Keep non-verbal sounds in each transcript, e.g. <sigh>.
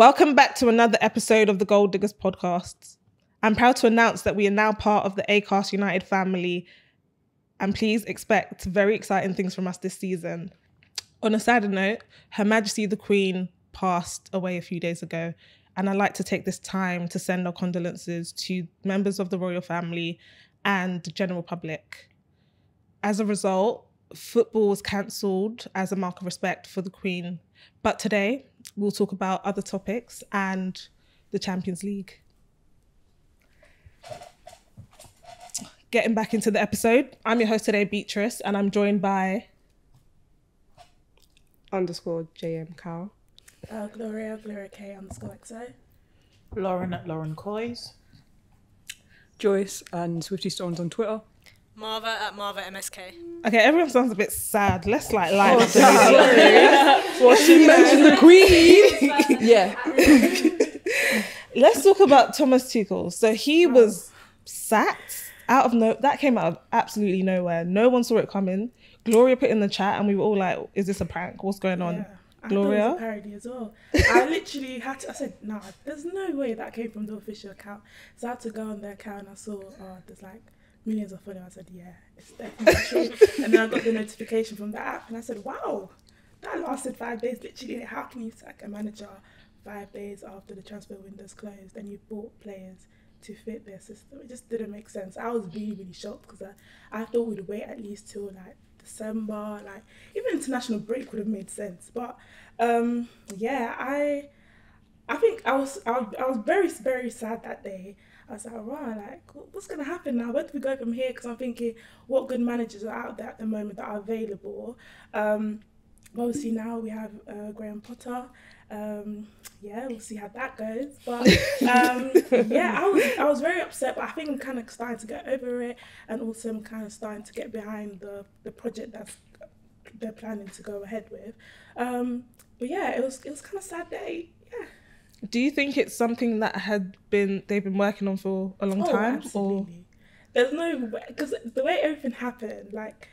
Welcome back to another episode of the Goal Diggers podcast. I'm proud to announce that we are now part of the ACAST United family, and please expect very exciting things from us this season. On a sadder note, Her Majesty the Queen passed away a few days ago, and I'd like to take this time to send our condolences to members of the royal family and the general public. As a result, football was cancelled as a mark of respect for the Queen. But today, we'll talk about other topics and the Champions League. Getting back into the episode, I'm your host today, Beatrice, and I'm joined by underscore JM Cow. Uh, Gloria, Gloria K underscore XO. Lauren at Lauren Coys. Joyce and Swifty Stones on Twitter. Marva at Marva MSK. Okay, everyone sounds a bit sad. Let's like lighten up the mood. well, she <laughs> mentioned the Queen. <laughs> yeah. <laughs> Let's talk about Thomas Tuchel. So he was sacked out of no. That came out of absolutely nowhere. No one saw it coming. Gloria put in the chat, and we were all like, "Is this a prank? What's going on?" Yeah. I Gloria? thought it was a parody as well. I literally had to. I said, "Nah, there's no way that came from the official account." So I had to go on their account. and I saw, oh, there's like millions of followers. I said, "Yeah, it's definitely true." <laughs> and then I got the notification from the app, and I said, "Wow, that lasted five days. Literally, how can you sack a manager five days after the transfer window's closed and you bought players?" To fit their system, it just didn't make sense. I was really, really shocked because I, I thought we'd wait at least till like December, like even international break would have made sense. But um, yeah, I I think I was I, was- I was very very sad that day. I was like, wow, like what's gonna happen now? Where do we go from here? Because I'm thinking, what good managers are out there at the moment that are available? Um, obviously now we have uh, Graham Potter. Um, yeah, we'll see how that goes. But um, <laughs> yeah, I was I was very upset, but I think I'm kind of starting to get over it, and also I'm kind of starting to get behind the the project that's they're planning to go ahead with. Um, but yeah, it was it was kind of sad day. Do you think it's something that had been they've been working on for a long Oh, time, or absolutely. There's no because the way everything happened, like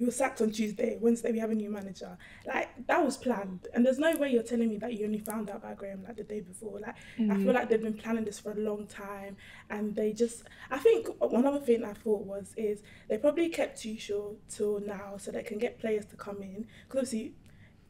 you were sacked on Tuesday, Wednesday we have a new manager. Like that was planned, and there's no way you're telling me that you only found out about Graham like the day before. Like I feel mm. like they've been planning this for a long time, and they just. I think one other thing I thought was is they probably kept Tuchel till now so they can get players to come in because obviously.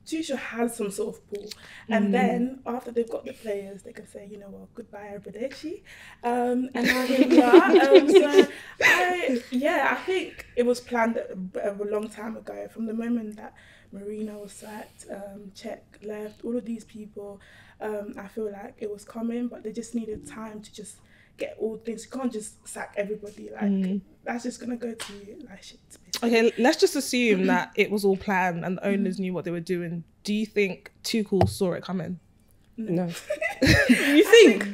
Tuchel has some sort of pool, and then after they've got the players, they can say, you know what, goodbye, arrivederci, um, and now here we are. <laughs> Um, so I, yeah, I think it was planned a, a long time ago. From the moment that Marina was sacked, um, Cech left, all of these people, um, I feel like it was coming, but they just needed time to just get all things. You can't just sack everybody. Like mm. that's just gonna go to like shit. basically. okay? Let's just assume mm-hmm. that it was all planned and the owners mm-hmm. knew what they were doing. Do you think Tuchel saw it coming? No. <laughs> you think?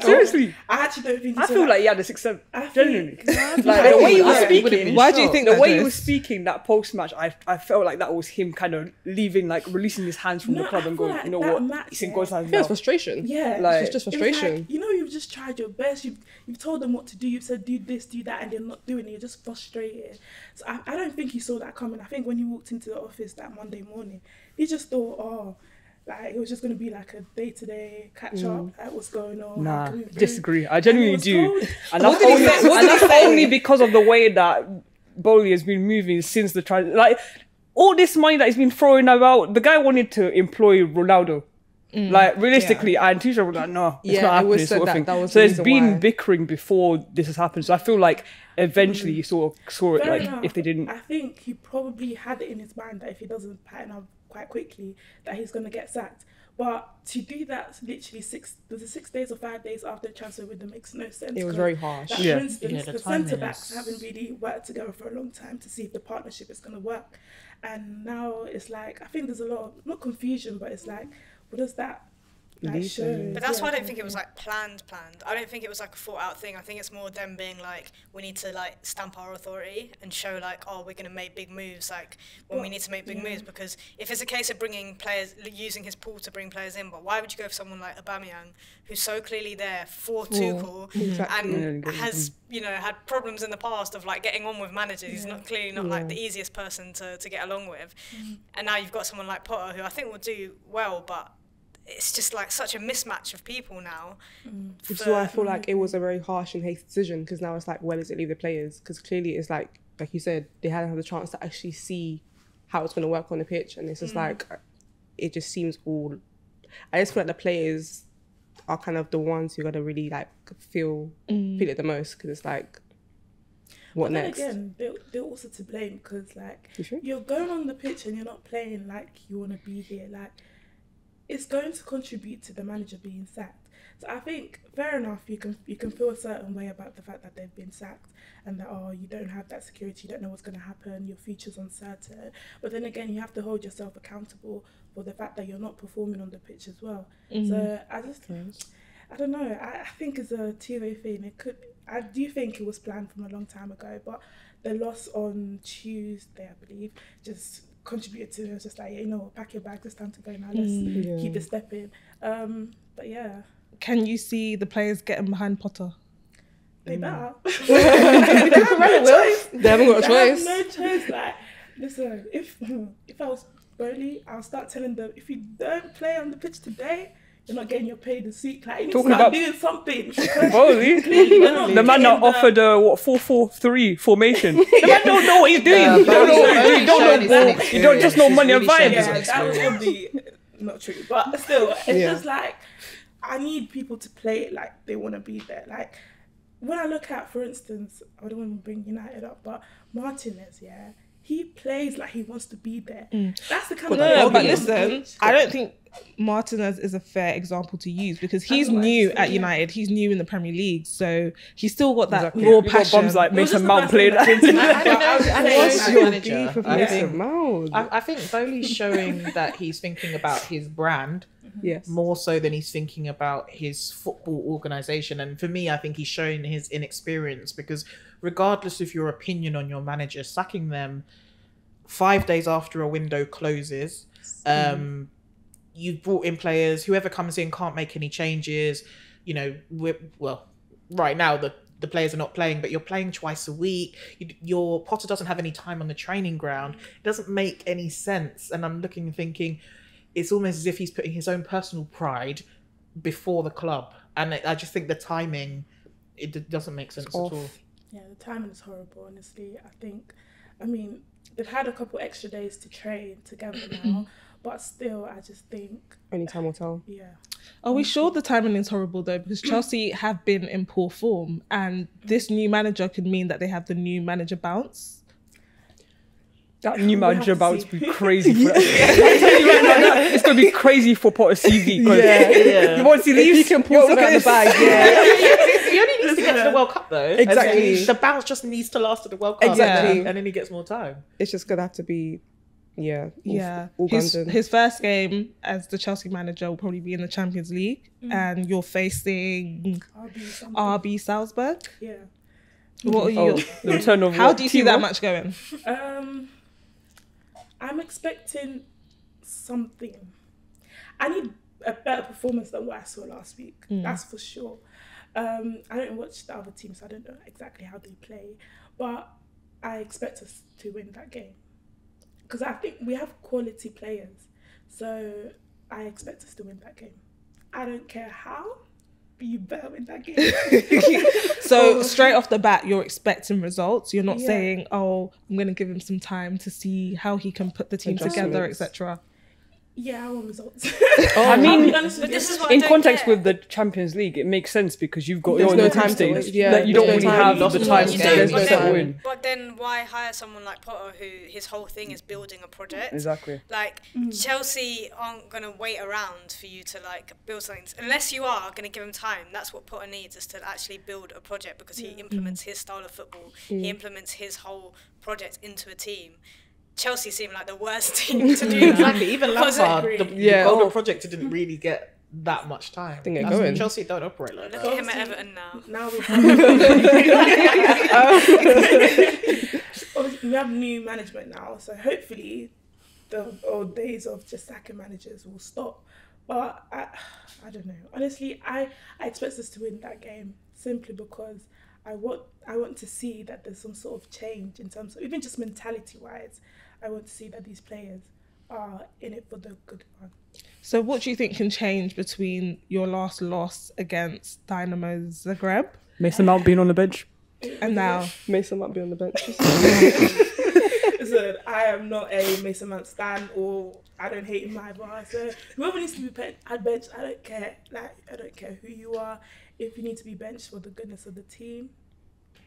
Seriously? I actually don't think. I feel all like he had a six seven. I Genuinely. No, I think- Like the way he think- was speaking. been Why do you think the way he Joyce? was speaking that post match? I I felt like that was him kind of leaving, like releasing his hands from No, the club I and going, like you know what? match, It's in. God's hands Yeah, it's frustration. Yeah, Like- it's just It like, frustration. you know, you've just tried your best. You've you've told them what to do. You've said do this, do that, and they're not doing it. You're just frustrated. So I, I don't think he saw that coming. I think when he walked into the office that Monday morning, he just thought, oh, like it was just gonna be like a day to day catch up. Mm. Like what's going on? how Nah, can disagree. I genuinely do. told- And <laughs> that's only, and that's only because of the way that Boehly has been moving since the trans. Like all this money that he's been throwing about, the guy wanted to employ Ronaldo. Mm. Like realistically, and Tuchel was like, no, it's Yeah, not it was happening. said Sort of thing. that was so the there's reason been why. bickering before this has happened. So I feel like eventually mm. you sort of saw it. Fair like enough. if they didn't, I think he probably had it in his mind that if he doesn't pattern up quite quickly, that he's going to get sacked. But to do that literally six, was it six days or five days after the transfer window makes no sense. It was very harsh. Like, Yeah. For instance, Yeah, the the, centre backs is- haven't really worked together for a long time to see if the partnership is going to work. And now it's like, I think there's a lot of, not confusion, but it's like, what does that like, Lead But that's Yeah, why I don't think it was like planned, planned. I don't think it was like a thought out thing. I think it's more them being like, we need to like stamp our authority and show like, oh, we're gonna make big moves. Like when we need to make big yeah. moves, because if it's a case of bringing players, using his pool to bring players in, but why would you go for someone like Aubameyang, who's so clearly there for Tuchel exactly. and Yeah, has you know had problems in the past of like getting on with managers. He's not clearly not like the easiest person to, to get along with, and now you've got someone like Potter who I think will do well, but it's just like such a mismatch of people now. Mm. Which is why I feel mm. like it was a very harsh and hasty decision because now it's like, where does it leave the players? Because clearly it's like, like you said, they hadn't had the chance to actually see how it's going to work on the pitch, and it's just mm. like, it just seems all. I just feel like the players are kind of the ones who are gonna really like feel feel it the most because it's like, what next? again, they're, they're also to blame because like You sure? you're going on the pitch and you're not playing like you want to be here. Like it's going to contribute to the manager being sacked. So I think fair enough. You can you can feel a certain way about the fact that they've been sacked and that oh you don't have that security, you don't know what's going to happen, your future's uncertain. But then again, you have to hold yourself accountable for the fact that you're not performing on the pitch as well. Mm-hmm. So I just I don't know. I, I think it's a two-way thing. It could. I do think it was planned from a long time ago, but the loss on Tuesday, I believe, just contributed to it. It was just like, you know, pack your bags. It's time to go now. Let's keep the step in. Um, but yeah, Can you see the players getting behind Potter? they better. <laughs> <laughs> They haven't got a They choice. have no choice. Like, listen, if <laughs> if I was Boehly, I'll start telling them if you don't play on the pitch today. You're not getting your pay this week. Like, you Talking about- doing something. because Boehly, clearly the man that offered a what four four three formation. <laughs> The man don't know what he's doing. Yeah, you don't know Boehly's- what he's doing. You don't know ball. You don't just know inexperience. money He's and vibes. yeah, that was probably uh, not true. But still, it's Yeah. just like I need people to play it like they want to be there. Like when I look at, for instance, I don't want to bring United up, but Martinez, yeah, he plays like he wants to be there. Mm. That's the kind of No, no, but need on the listen. I don't think Martinez is a fair example to use because he's Otherwise, new yeah. at United. He's new in the Premier League, so he's still got that Exactly. raw You passion. bums like It was Mason just Mount played. that came to mind, I don't I know. I just don't know. saying, What's your manager, beef with I Mason think- Mount? I, I think Boehly's showing that he's thinking about his brand yes. more so than he's thinking about his football organization. And for me, I think he's showing his inexperience because, regardless of your opinion on your manager, sacking them five days after a window closes, um, you've brought in players. Whoever comes in can't make any changes. You know, we're, well, right now the the players are not playing, but you're playing twice a week. You, your Potter doesn't have any time on the training ground. It doesn't make any sense. And I'm looking and thinking, it's almost as if he's putting his own personal pride before the club. And I I just think the timing, it doesn't make sense at off. all. Yeah, the timing is horrible, honestly. I think, I mean, they've had a couple extra days to train together now, <clears throat> but still, I just think, Only time will tell. yeah. Are we sure the timing is horrible though? Because <clears throat> Chelsea have been in poor form, and this new manager could mean that they have the new manager bounce. That new manager to about to see. be crazy. For <laughs> <laughs> it's gonna be crazy for Potter CV. because Yeah. Once he leaves, If he can pull yo, something look out at the bag, this. yeah. <laughs> he only needs to get to the World Cup though. Exactly. The bounce just needs to last to the World Cup. Exactly. And, and then he gets more time. It's just gonna have to be, yeah, all, Yeah, all his, his first game as the Chelsea manager will probably be in the Champions League, and you're facing I'll be something. RB Salzburg. yeah. What are Oh, you? <laughs> the return of <laughs> How do you see that Timo? match going? Um, I'm expecting something. I need a better performance than what I saw last week. That's for sure. Um, I don't watch the other teams, so I don't know exactly how they play, but I expect us to win that game because I think we have quality players. So I expect us to win that game. I don't care how, but you better win that game. <laughs> So <laughs> straight off the bat, you're expecting results. You're not Yeah. saying, "Oh, I'm going to give him some time to see how he can put the team together, etc." yeah, I want results. <laughs> Oh, I I'll mean, be honest with But this is what in don't context get. with the Champions League, it makes sense because you've got There's you're no the time to- stage. yeah, like, you don't there's really have Lost the all time those to don't, no but, settle time. in. then, but then why hire someone like Potter who his whole thing is building a project? Exactly. Like mm. Chelsea aren't gonna wait around for you to like build something unless you are gonna give him time. That's what Potter needs is to actually build a project because he implements his style of football. He implements his whole project into a team. Chelsea seem like the worst <laughs> team to do that. Exactly. Even Lampard, it- the, the Yeah. Golden Oh. Project didn't really get that much time. Didn't get That's- going. Chelsea don't operate like Look that. at him at Everton now. now we have, <laughs> <laughs> oh, we have new management now, so hopefully the old days of just sacking managers will stop. But I, I don't know. Honestly, I, I expect us to win that game simply because I want I want to see that there's some sort of change in terms of even just mentality wise. I want to see that these players are in it for the good fun. So, what do you think can change between your last loss against Dinamo Zagreb Mason Mount being on the bench. and now? Mason might be on the bench. <laughs> Listen, I am not a Mason Mount stan or I don't hate him either. So whoever needs to be ben- at bench, I don't care. Like I don't care who you are. If you need to be benched for the goodness of the team,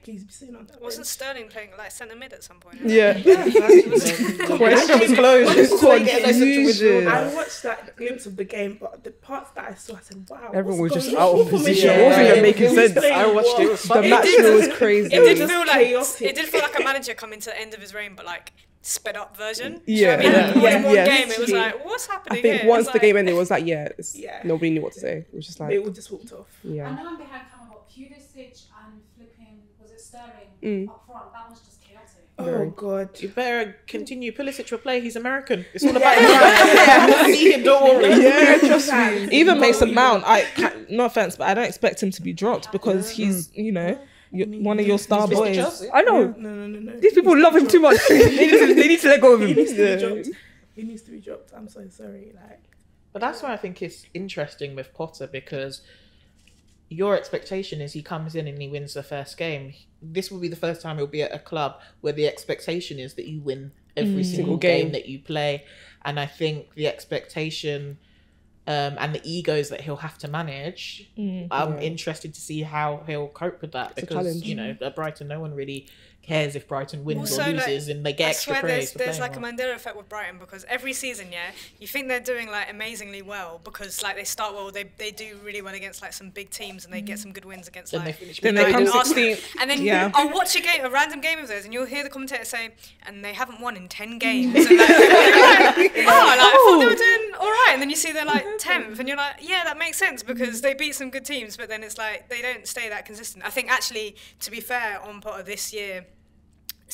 please be sitting on that Wasn't bench. Sterling playing like centre mid at some point? yeah. Question <laughs> closed. Confusion. I watched that glimpse of the game, but the parts that I saw, I said, "Wow." Everyone what's was just going out of on? position. It wasn't even making sense. I watched it, it what? was The match was crazy. It did just feel like it did feel like a manager coming to the end of his reign, but like sped up version. Yeah, you know I mean? yeah, All in one yeah. game, it was like, what's I happening think here? once the like- game ended, it was like, yeah, Yeah. nobody knew what to say. It was just like They like, all just walked off. Yeah. know I'm behind camera, Pulisic and flipping, was it Sterling Mm. up front? That was just chaotic. Oh Very. God. You better continue. Pulisic will play. He's American. It's all about him. <laughs> See him, don't worry. Yeah, trust me. Even Mason Mount, I ca- no offense, but I don't expect him to be dropped because he's you know y- one of your star Mr. boys. I know. No, no, no, no. These people love him too much. <laughs> they, need to, they need to let go of him. He him. needs to be dropped. He needs to be dropped. I'm so sorry. Like, But that's why I think it's interesting with Potter because your expectation is he comes in and he wins the first game. This will be the first time he'll be at a club where the expectation is that you win every single Single game. game. that you play. And I think the expectation um, and the egos that he'll have to manage, Mm. I'm Yeah. interested to see how he'll cope with that It's a because, challenge. you know, at Brighton, no one really cares if Brighton wins Also, or like, loses and they get I extra swear praise there's, there's playing like a well. Mandela effect with Brighton because every season, yeah, you think they're doing like amazingly well because like they start well, they, they do really well against like some big teams and they get some good wins against Then they like finish Then they come Brighton, Brighton. Arsenal. 16th. And then Yeah. I'll watch a game, a random game of theirs, and you'll hear the commentator say, "And they haven't won in ten games." And like, you're <laughs> like, <laughs> <laughs> oh, like, I thought they were oh. doing all right. And then you see they're like tenth, and you're like, yeah, that makes sense because they beat some good teams, but then it's like they don't stay that consistent. I think actually, to be fair, on Potter this year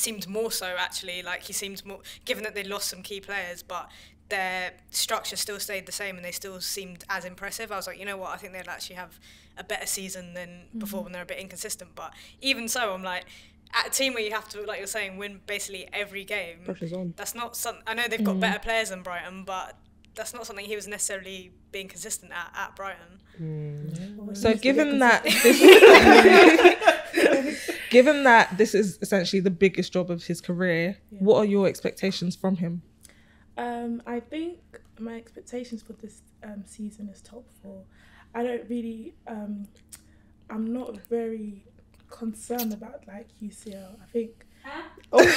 seemed more so actually. Like he seemed more, given that they lost some key players, but their structure still stayed the same and they still seemed as impressive. I was like, you know what, I think they'd actually have a better season than before when they're a bit inconsistent. But even so, I'm like, at a team where you have to, like you're saying, win basically every game. Pressure's on. That's not something. I know they've got better players than Brighton, but that's not something he was necessarily being consistent at at Brighton. Mm. So given that <laughs> this, <laughs> <laughs> given that this is essentially the biggest job of his career, what are your expectations from him? Um, I think my expectations for this um, season is top four. I don't really, um, I'm not very concerned about like UCL. I think. No, no, no,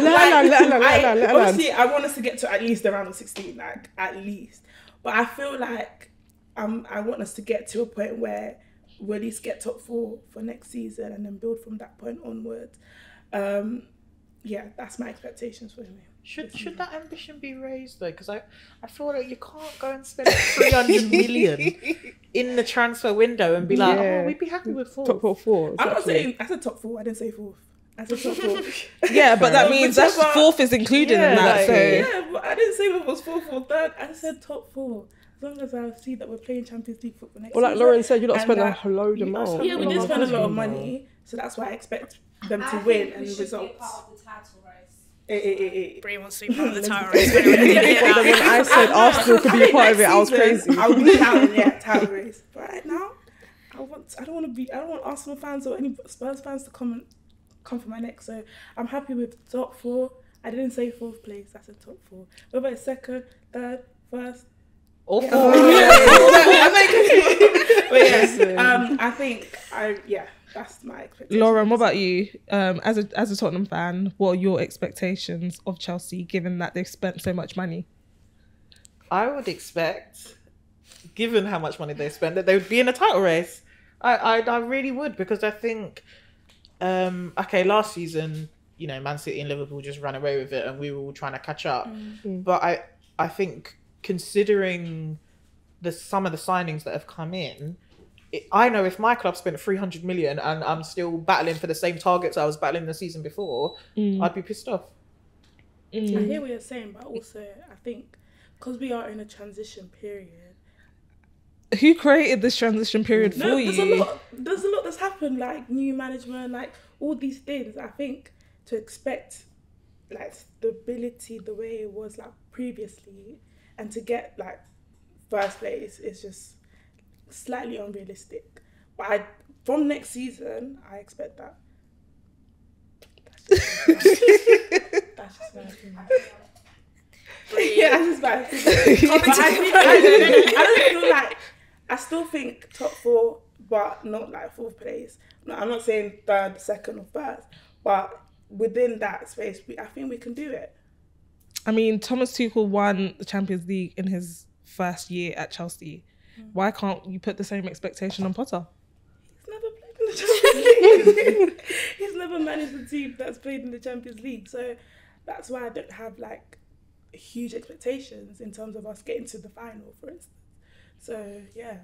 no. I understand. I, obviously, I want us to get to at least the round of 16, like at least. But I feel like um, I want us to get to a point where we at least get top four for next season and then build from that point onwards. Um, yeah, that's my expectations for him. Should should that ambition be raised though? Because I, I feel like you can't go and spend <laughs> three hundred million in the transfer window and be like, Yeah. oh, we'd be happy with four. Top four four. I'm not exactly. saying I said top four. I didn't say fourth. I said top four. <laughs> Yeah, but that <laughs> means that's fourth is included Yeah, in that. like- so yeah, but I didn't say it was fourth or third. I said top four. As long as I see that we're playing Champions League football next Well, like season. Lauren said, you lot and spent a that- load money. Yeah, we did spend a lot of money, so that's why I expect them to win think and we should be a results. part of the title race. Eh, eh, eh, eh. Bree wants to be <laughs> part of the title race. I didn't hear But then when. I said Arsenal could be a part of it, I was crazy. I'll be down, yeah, title race. But right now, I want. I don't want to be. I don't want Arsenal fans or any Spurs fans to come and come for my neck. So I'm happy with top four. I didn't say fourth place. I said top four. Whether it's second, third, first. Or Yeah. <laughs> <laughs> four. But yeah, um, I think I yeah, that's my expectation. Lauren, what about you? Um, as a as a Tottenham fan, what are your expectations of Chelsea, given that they've spent so much money? I would expect, given how much money they spent, that they would be in a title race. I, I, I really would because I think, um, okay, last season, you know, Man City and Liverpool just ran away with it, and we were all trying to catch up. But I, I think considering the some of the signings that have come in. it- I know if my club spent 300 million and I'm still battling for the same targets I was battling the season before, mm. I'd be pissed off. Mm. I hear what you're saying, but also I think because we are in a transition period. Who created this transition period No, for there's a you? lot. There's a lot that's happened, like new management, like all these things. I think to expect like stability the way it was like previously, and to get like first place is just slightly unrealistic. But I, from next season, I expect that. That's just my opinion. yeah, that's just my <laughs> opinion. But I, think, I, don't, I don't feel like I still think top four, but not like fourth place. No, I'm not saying third, second, or first, but within that space, we, I think we can do it. I mean, Thomas Tuchel won the Champions League in his first year at Chelsea. Mm. Why can't you put the same expectation on Potter? He's never played in the Champions League. <laughs> He's never managed a team that's played in the Champions League, so that's why I don't have like huge expectations in terms of us getting to the final, for instance. So yeah.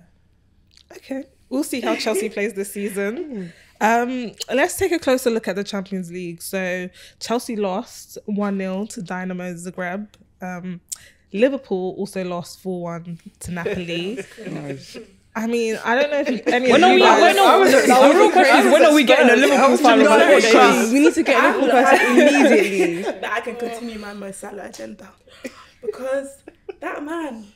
Okay, we'll see how Chelsea <laughs> plays this season. Um, let's take a closer look at the Champions League. So Chelsea lost one 0 to Dinamo Zagreb. Um, Liverpool also lost four one to Napoli. <laughs> I mean, I don't know if you, any When of are you we? guys. When are, the real question is when are we getting a Liverpool fan on the podcast? we need to get a Liverpool person immediately. <laughs> that I can continue my Mo Salah agenda because that man,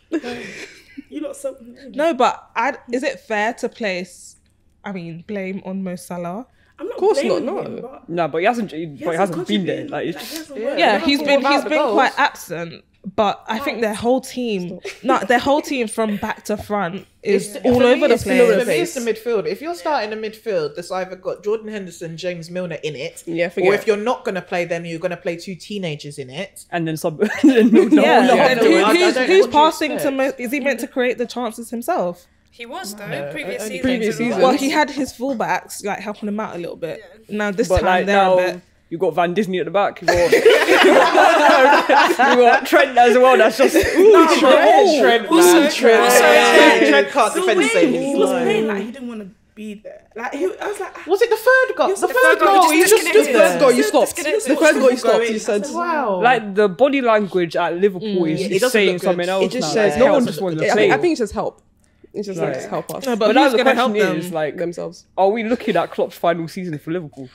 you lot so No, but I, is it fair to place? I mean, blame on Mo Salah. I'm not of course not, Him, no. but No, but he hasn't. But he hasn't been there. contributed, Like, it's, he hasn't Yeah. worked. Yeah, he's Liverpool been he's been quite absent. But I oh, think their whole team, <laughs> not their whole team from back to front is all over me, the it's- place. For me, it's the midfield. If you're starting a midfield that's either got Jordan Henderson, James Milner in it, Yeah, or if you're not going to play them, you're going to play two teenagers in it. and then sub. <laughs> and no, no, Yeah, no, no, who- I- I who's, who's what do you passing to? Mo- is he meant to create the chances himself? He was though No, previous only season. previous well. season. Well, he had his fullbacks like helping him out a little bit. Now this But time like they're now, a bit. You got Van Disney at the back. You got, <laughs> you got Trent as well. That's just ooh, Trent. Trent, Also- man, Trent, also- Trent, Trent can't So defend wait, save he was playing like he didn't want to be there. Like he, I was like, ah. Was it the third goal? The, the third third goal, goal. he He just just stood disconnected. First goal, you stopped. Disconnected. The first goal, you stopped. You said, Wow. Like the body language at Liverpool mm. is, Yeah, it is saying something else. it just now. says Like, no one just wants to I, play. I think it's just help. It's just like Right. just help us. No, but but now who's the question help them? is like, themselves. are we looking at Klopp's final season for Liverpool?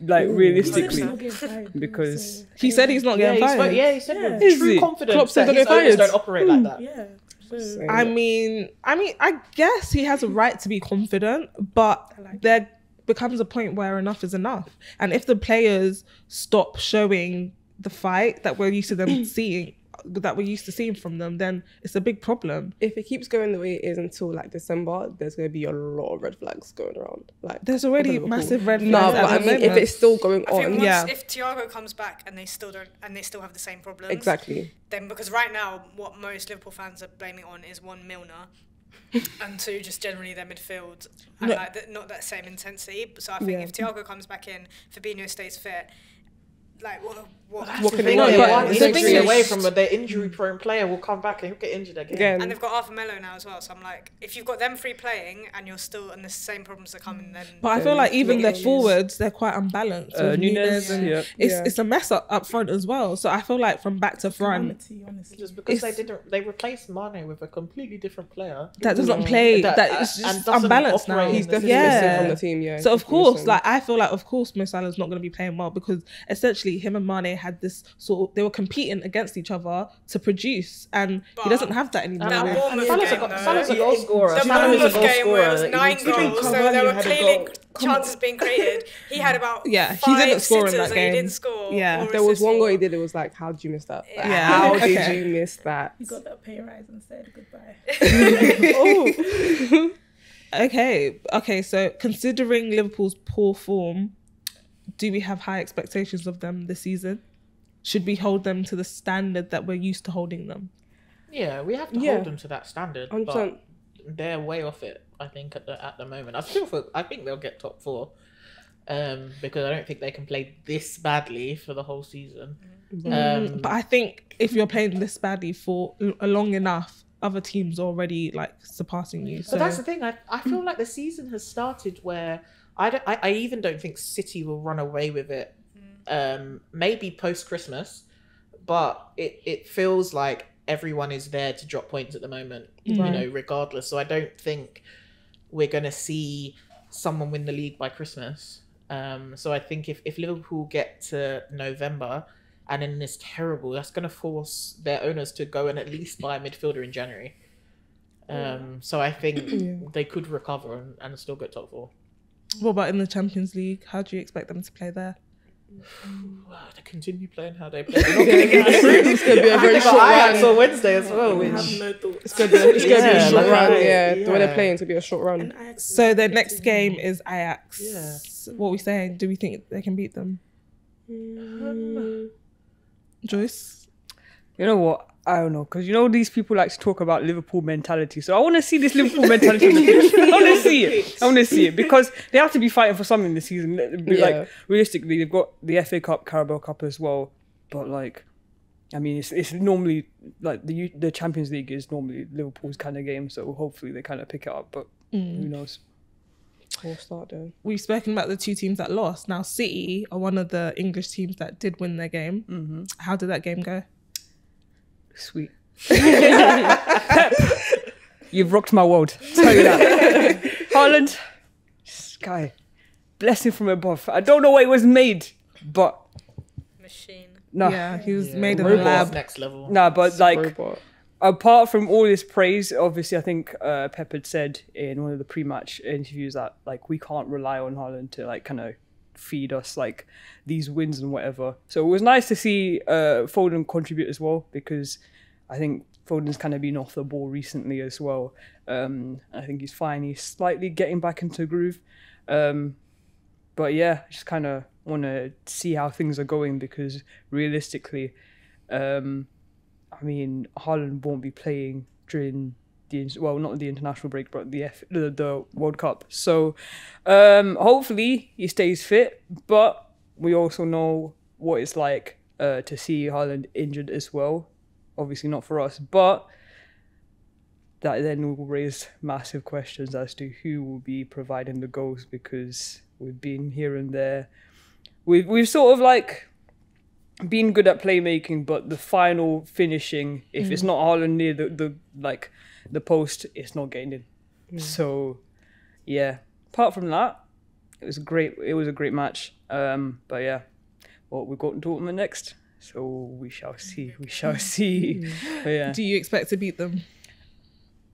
Like realistically, not getting fired, because- so- He said he's not Yeah, getting he spoke, fired. yeah, he said Yeah. with true he? confidence Klopp said that they're his owners fired. don't operate like hmm. that. yeah. So, I mean, I mean, I guess he has a right to be confident, but like there becomes a point where enough is enough. And if the players stop showing the fight that we're used to them <clears throat> seeing, that we're used to seeing from them, then it's a big problem. If it keeps going the way it is until like December, there's going to be a lot of red flags going around. Like There's already Liverpool. massive red flags. No, but I mean, if it's still going I think on, once, yeah. if Thiago comes back and they still don't and they still have the same problems, exactly. Then because right now what most Liverpool fans are blaming on is one Milner. <laughs> and two, just generally their midfield, and No. like the, not that same intensity. So I think Yeah. if Thiago comes back in, Fabinho stays fit, like what what? That's What can they do? they're But one the thing injury is- away from a their injury-prone player will come back and he'll get injured again. Again, And they've got Arthur Melo now as well. So I'm like, if you've got them free playing and you're still and the same problems are coming, then But I feel like even their issues. forwards, they're quite unbalanced. Uh, with Nunez, Nunez and yeah. it's Yeah. it's a mess up, up front as well. So I feel like from back to front, calamity, honestly. Just because It's- they didn't, they replaced Mane with a completely different player. that doesn't play. That- That, is and just doesn't unbalanced now. he's definitely Yeah. missing from the team. Yeah. So of course, like I feel like of course Mo Salah's not going to be playing well because essentially him and Mane had this sort of they were competing against each other to produce, and But he doesn't have that anymore. that Bournemouth Salah's a, game, go- Salah's a goal scorer. the Salah is a Bournemouth goal game where it was nine You- goals, so there were clearly goal. Come on. chances being created. He had about <laughs> Yeah, he didn't score in that and He game. didn't score. Yeah. there was one goal he did. It was like, how did you miss that? Like, Yeah. How Okay. did you miss that? He got that pay rise and said goodbye. <laughs> <laughs> oh. okay, okay. So considering Liverpool's poor form, do we have high expectations of them this season? Should we hold them to the standard that we're used to holding them? Yeah, we have to Yeah. hold them to that standard, 100%. but they're way off it. I think at the at the moment, I still feel, I think they'll get top four, um, because I don't think they can play this badly for the whole season. Um, But I think if you're playing this badly for l- long enough, other teams are already like surpassing you. So that's the thing. I, I feel like the season has started where I, don't, I, I even don't think City will run away with it. Um, maybe post Christmas, but it, it feels like everyone is there to drop points at the moment, you know, regardless. So I don't think we're going to see someone win the league by Christmas. Um, so I think if, if Liverpool get to November and then it's terrible. That's going to force their owners to go and at least buy a midfielder in January. Um, so I think <clears throat> they could recover and, and still get top four. What about in the Champions League? How do you expect them to play there? Wow, to continue playing how they play. <laughs> They're not going to get through. It's gonna be a very short Ajax run. on Wednesday as well. I Which, have no thoughts. It's gonna be, it's gonna be Yeah, a short like- run. Yeah, the way they're playing, it's gonna be a short run. So is their next game is Ajax. Yeah. What are we saying? Do we think they can beat them? Um, Joyce? You know what? I don't know because you know these people like to talk about Liverpool mentality. So I want to see this Liverpool mentality. on the pitch. I want to see it. I want to see it because they have to be fighting for something this season. Be Yeah. Like realistically, they've got the FA Cup, Carabao Cup as well. But like, I mean, it's it's normally like the the Champions League is normally Liverpool's kind of game. So hopefully they kind of pick it up. But who knows? We'll start there. We've spoken about the two teams that lost. Now, City are one of the English teams that did win their game. Mm-hmm. How did that game go? Sweet. Pep, you've rocked my world. Tell you that. <laughs> Haaland, sky, blessing from above. I don't know what it was made, but Machine. no, Yeah, he was Yeah, made in a Robot's lab. next level. no. But like, Robot. apart from all this praise, obviously, I think uh, Pep had said in one of the pre-match interviews that like we can't rely on Haaland to like kind of feed us like these wins and whatever. So it was nice to see uh, Foden contribute as well because I think Foden's kind of been off the ball recently as well. Um, I think he's fine. He's slightly getting back into groove. Um, but yeah, just kind of want to see how things are going because realistically, um, I mean, Haaland won't be playing during the well, not the international break, but the F, the, the World Cup. So, um, hopefully he stays fit. But we also know what it's like uh, to see Haaland injured as well. Obviously, not for us, but that then will raise massive questions as to who will be providing the goals because we've been here and there. We've we've sort of like been good at playmaking, but the final finishing, if it's not Haaland near the, the like the post, it's not getting in. So yeah. Apart from that, it was a great. It was a great match. Um, but yeah, well, we've got Dortmund next, so we shall see. We shall <laughs> see. But yeah. Do you expect to beat them?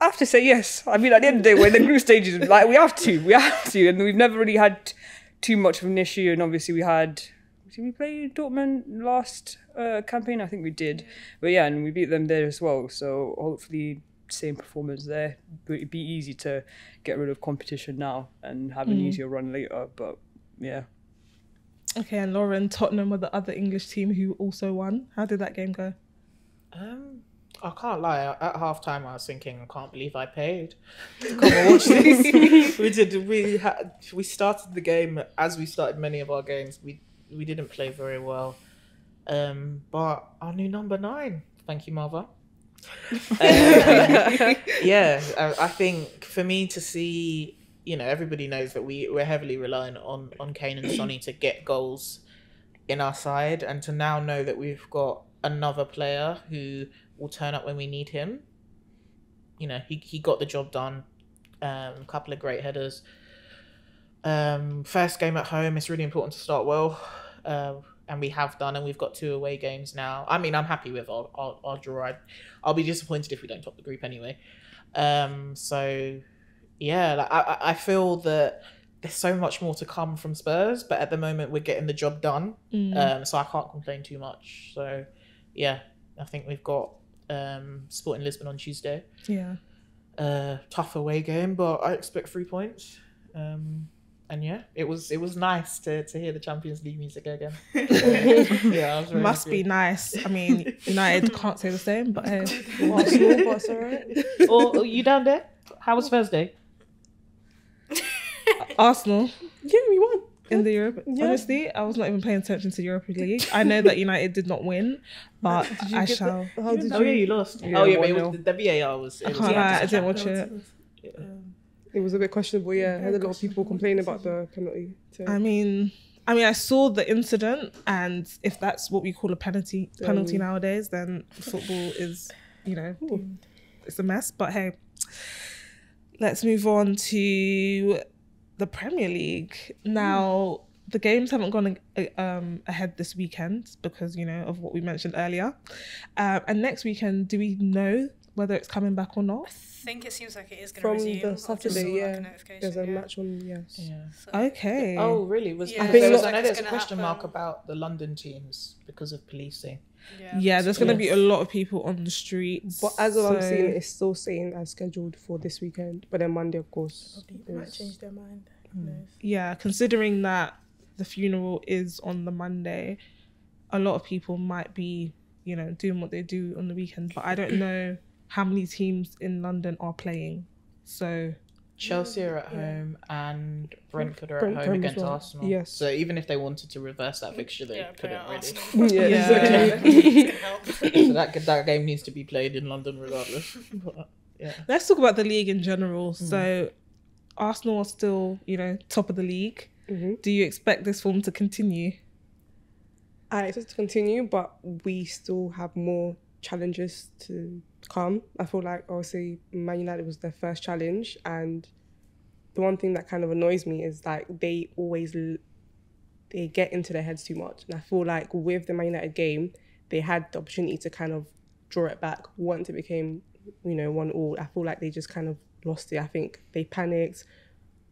I have to say yes. I mean, at the end of the day, we're in the group stages. <laughs> Like we have to, we have to, and we've never really had too much of an issue. And obviously, we had. Did we play Dortmund last uh, campaign? I think we did. But yeah, and we beat them there as well. So hopefully, same performance there. But it'd be easy to get rid of competition now and have an easier run later. But yeah, Okay, and Lauren, Tottenham were the other English team who also won. How did that game go? Um, I can't lie. At half time, I was thinking, I can't believe I paid. <laughs> Come and watch this. <laughs> we did. We had. We started the game as we started many of our games. We we didn't play very well. Um, but our new number nine. Thank you, mother. Um, <laughs> yeah, I, I think for me to see, you know, everybody knows that we we're heavily reliant on on Kane and Sonny to get goals in our side, and to now know that we've got another player who will turn up when we need him. You know, he he got the job done. Um, a couple of great headers. Um, first game at home, it's really important to start well. Uh, and we have done, and we've got two away games now. I mean, I'm happy with our, our, our draw. I, I'll be disappointed if we don't top the group anyway. Um, so yeah, like I, I- feel that there's so much more to come from Spurs, but at the moment we're getting the job done. Um, so I can't complain too much. So yeah, I think we've got um, Sporting Lisbon on Tuesday. Yeah. Uh, tough away game, but I expect three points. Um, and yeah, it was it was nice to, to hear the Champions League music again. <laughs> yeah, I was very Must be nice. I mean, United can't say the same, but hey. Arsenal, <laughs> but it's alright. Or, or you down there? How was Thursday? <laughs> Arsenal Yeah, we won. in the Europe. Yeah. Honestly, I was not even paying attention to Europa League. I know that United did not win, but Did you I shall. that? How did Oh you? yeah, you lost. Yeah, oh yeah, but it was, the, the VAR was. I It was can't lie, I didn't watch it. Um, It was a bit questionable. Yeah, I heard a lot of people complaining about the penalty. too. I mean, I mean, I saw the incident, and if that's what we call a penalty penalty Um, nowadays, then football is, you know, it's a mess. But hey, let's move on to the Premier League now. the games haven't gone uh, um, ahead this weekend because you know of what we mentioned earlier. Um, and next weekend, do we know whether it's coming back or not? I think it seems like it is going to From resume. the I've Saturday, saw, like, a yeah. notification, There's a yeah. match on, yes. Yeah. So- Okay. Oh, really? Was Yeah, it there looks was, I like know there's a gonna question mark about the London teams because of policing. yeah, there's going to be a lot of people on the streets. But as of I'm seeing, it's still saying as scheduled for this weekend. But then Monday, of course. Probably might change their mind. Who hmm. knows? yeah, considering that the funeral is on the Monday, a lot of people might be, you know, doing what they do on the weekend. But I don't know how many teams in London are playing. So Chelsea are at home and Brentford are Brent- at home against well. Arsenal. Yes. So even if they wanted to reverse that fixture, they Yeah, couldn't at really. Yeah, <laughs> Yeah. exactly. It's gonna help. so that that game needs to be played in London regardless. <laughs> But, yeah. let's talk about the league in general. Hmm. So Arsenal are still, you know, top of the league. Mhm. Do you expect this form to continue? I expect it to continue, but we still have more challenges to come. I feel like obviously Man United was their first challenge, and the one thing that kind of annoys me is like they always they get into their heads too much, and I feel like with the Man United game, they had the opportunity to kind of draw it back once it became you know one all. I feel like they just kind of lost it. I think they panicked.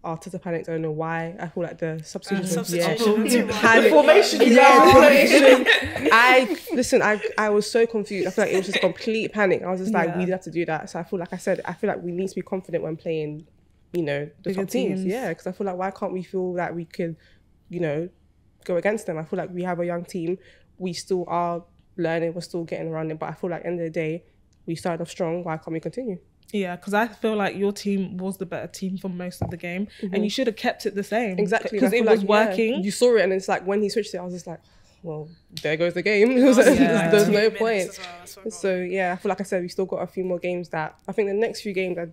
Arteta panicked. I don't know why. I feel like the substitution. Uh, substitution, too much. panic. Formation, Yeah, yeah. formation. I listen. I I was so confused. I feel like it was just complete panic. I was just like, Yeah. we did have to do that. So I feel like I said, I feel like we need to be confident when playing, you know, the Bigger top teams. teams. Yeah, because I feel like why can't we feel that we could, you know, go against them? I feel like we have a young team. We still are learning. We're still getting around it. But I feel like end of the day, we started off strong. Why can't we continue? Yeah, because I feel like your team was the better team for most of the game, and you should have kept it the same. Mm-hmm. Exactly. because it was like, yeah, working. you saw it, and it's like when he switched it, I was just like, well, there goes the game. <laughs> there's, Yeah. <laughs> there's no point. well, that's what I got. So yeah, I feel like I said we still got a few more games that I think the next few games that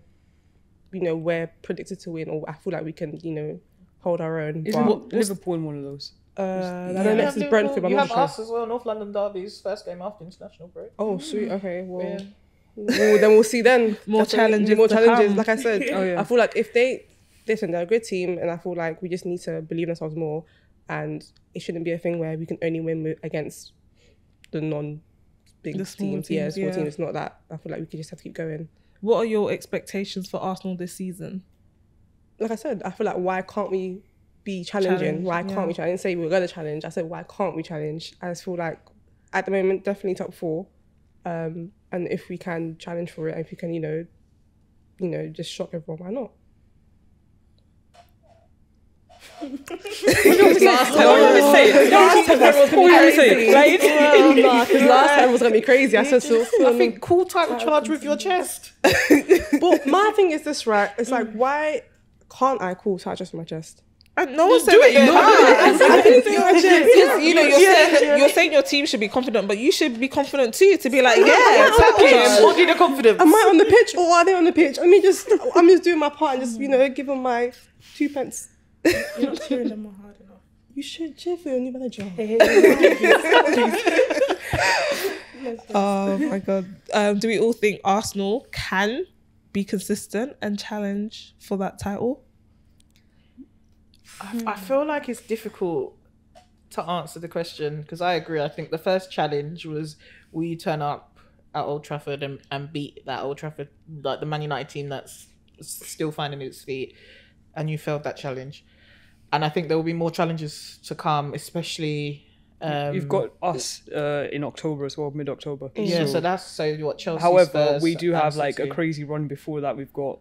you know we're predicted to win, or I feel like we can you know hold our own. Isn't But, Liverpool in one of those? uh, I You next is Brentford. but I'm You not have sure. us as well. North London Derby's first game after international break. Oh sweet, okay, well, Yeah. Well, then we'll see then. <laughs> More challenges more challenges. come. Like I said, <laughs> Oh, yeah. I feel like if they listen, they're a good team, and I feel like we just need to believe in ourselves more, and it shouldn't be a thing where we can only win against the non. Big The small teams, yeah, teams, small yeah. teams. It's not that. I feel like we could just have to keep going. What are your expectations for Arsenal this season? like I said, I feel like why can't we be challenging? Challenge, why can't we challenge? I didn't say we were gonna challenge. I said why can't we challenge? I just feel like at the moment definitely top four, um, and if we can challenge for it, if we can, you know, you know, just shock everyone, why not? last time, What do you want me to say? last time was What do you want me to say? Like, Well, nah, 'cause last time was gonna be crazy. I said so. I think cool title charge with your chest. <laughs> But my thing is this, right? It's like why can't I cool touch just my chest? And no one said that you it. can't. You know, you're saying that you're saying your team should be confident, but you should be confident too to be like, yeah, exactly. Embody the confidence. Am I on the pitch or are they on the pitch? I mean, just I'm just doing my part and just you know give them my two pence. You're not cheering them more hard enough. You should cheer for your new manager. Oh my god. Um, do we all think Arsenal can be consistent and challenge for that title? I, I feel like it's difficult to answer the question because I agree. I think the first challenge was we turn up at Old Trafford and, and beat that Old Trafford, like the Man United team that's still finding its feet, and you failed that challenge. And I think there will be more challenges to come, especially. Um, You've got us uh, in October as well, mid October. yeah. So, that's so what Chelsea. However, Spurs, we do have like a crazy run before that. We've got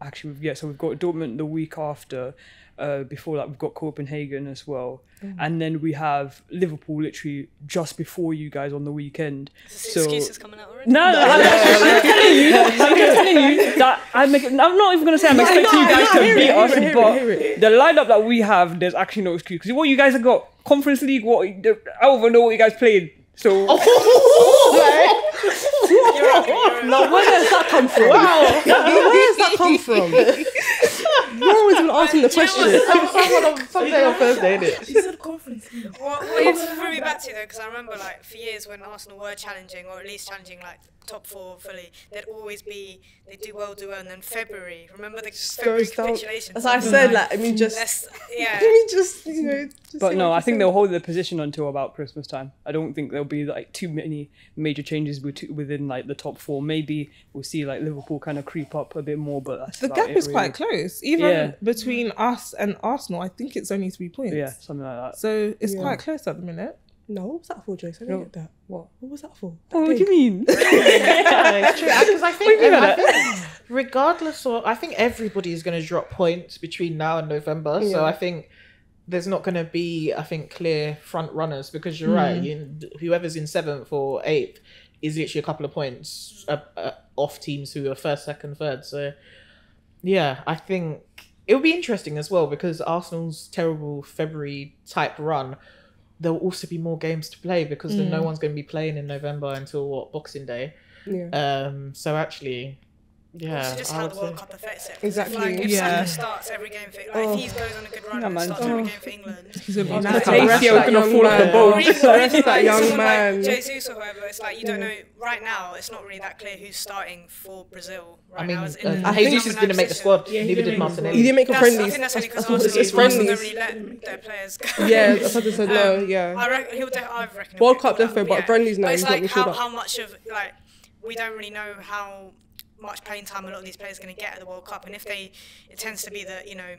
actually, we've, yeah, so we've got Dortmund the week after. Uh, before that, we've got Copenhagen as well, and then we have Liverpool literally just before you guys on the weekend. So Excuses coming out already. no, no, I'm, I'm telling you, I'm telling you that I'm. I'm not even gonna say I'm expecting you guys to hear beat us, it, but it. the lineup that we have, there's actually no excuse because what you guys have got Conference League. What I don't even know what you guys played. So <laughs> No, where does that come from? Wow. Where does that come from? <laughs> No one's even asking the question. Someone on <laughs> Sunday or Thursday, innit? She said conference. league. What, what you threw me back back to though, because I remember like for years when Arsenal were challenging, or at least challenging like top four fully, They'd always be they do well, do well, and then February. Remember the Just February goes down. capitulation? As I said, like I mean, just Let's, <laughs> yeah. I mean, just you know. Just But no, I think they'll hold their position until about Christmas time. I don't think there'll be like too many major changes within like the top four. Maybe we'll see like Liverpool kind of creep up a bit more, but that's The gap it, is really. quite close. Even Yeah. between us and Arsenal, I think it's only three points. Yeah, something like that. So it's Yeah. quite close at the minute. No, what was that for, Joyce? I No. didn't get that. What? What was that for? That Oh, what do you mean? <laughs> yeah, it's true. Because I think, What do you mean I think regardless of, I think everybody is going to drop points between now and November. Yeah. So I think there's not going to be, I think, clear front runners because you're right. You, whoever's in seventh or eighth is literally a couple of points uh, uh, off teams who are first, second, third. So yeah, I think it'll be interesting as well because Arsenal's terrible February type run. There'll also be more games to play because then no one's going to be playing in November until what Boxing Day. Yeah. Um. So actually, yeah, Also just I how the World say- Cup affects it. Exactly. Like if Yeah. Saka starts every game for, like Oh. if he goes on a good run Yeah, and man. starts every Oh. game for England. He's gonna be I was nice. gonna rest Lazio gonna fall off the man. boat. Or even, or Rest that like young man. like Jesus or whoever, it's like you don't know right now. It's not really that clear who's starting for Brazil right I mean, now. as in uh, I think- Jesus number didn't make the squad. Yeah, he Neither didn't did make the Martinelli. He didn't make a That's, I friendlies. think that's only because Arsenal it's don't friendlies. really let their players go. Yeah, I thought they said no. Um, Yeah. I reckon he'll. I reckon. World Cup definitely, but friendlies, no, it's he's not like been how, how much of like we don't really know how much playing time a lot of these players are going to get at the World Cup, and if they, it tends to be that you know,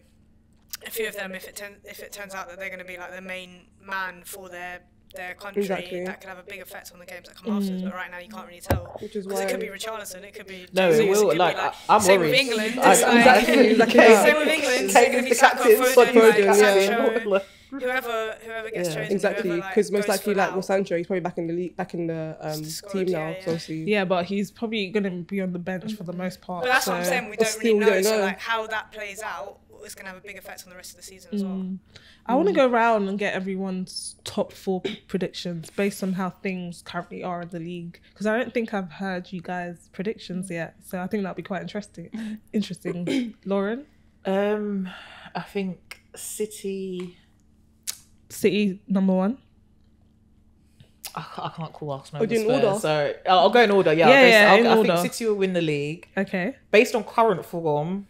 a few of them, if it ten, if it turns out that they're going to be like the main man for their their country, Exactly. that could have a big effect on the games that come afterwards. But right now, you can't really tell. Which is Because it could be why. Richarlison, it could be No, it Jesus, will. could be, Like, I- I'm same worried. with England. I- Exactly, exactly Kane- same with England. Kane It's going to is the captain, Foden, like, Foden, yeah. whoever whoever gets Yeah. chosen. Exactly, whoever, like, because most likely, like out. with Sancho, he's probably back in the league, back in the um, Squad, team now. yeah. So obviously, Yeah, but he's probably gonna be on the bench for the most part. But that's what I'm saying. We don't really know. don't So like how that plays out is going to have a big effect on the rest of the season as well. Mm. I want to go around and get everyone's top four predictions based on how things currently are in the league because I don't think I've heard you guys' predictions yet. So I think that'll be quite interesting. <laughs> Interesting, Lauren. Um, I think City. City number one. I I can't call Arsenal. Oh, over do in order? So I'll I'll go in order. Yeah, Yeah, I'll go- yeah, I'll- in I order. think City will win the league Okay. based on current form.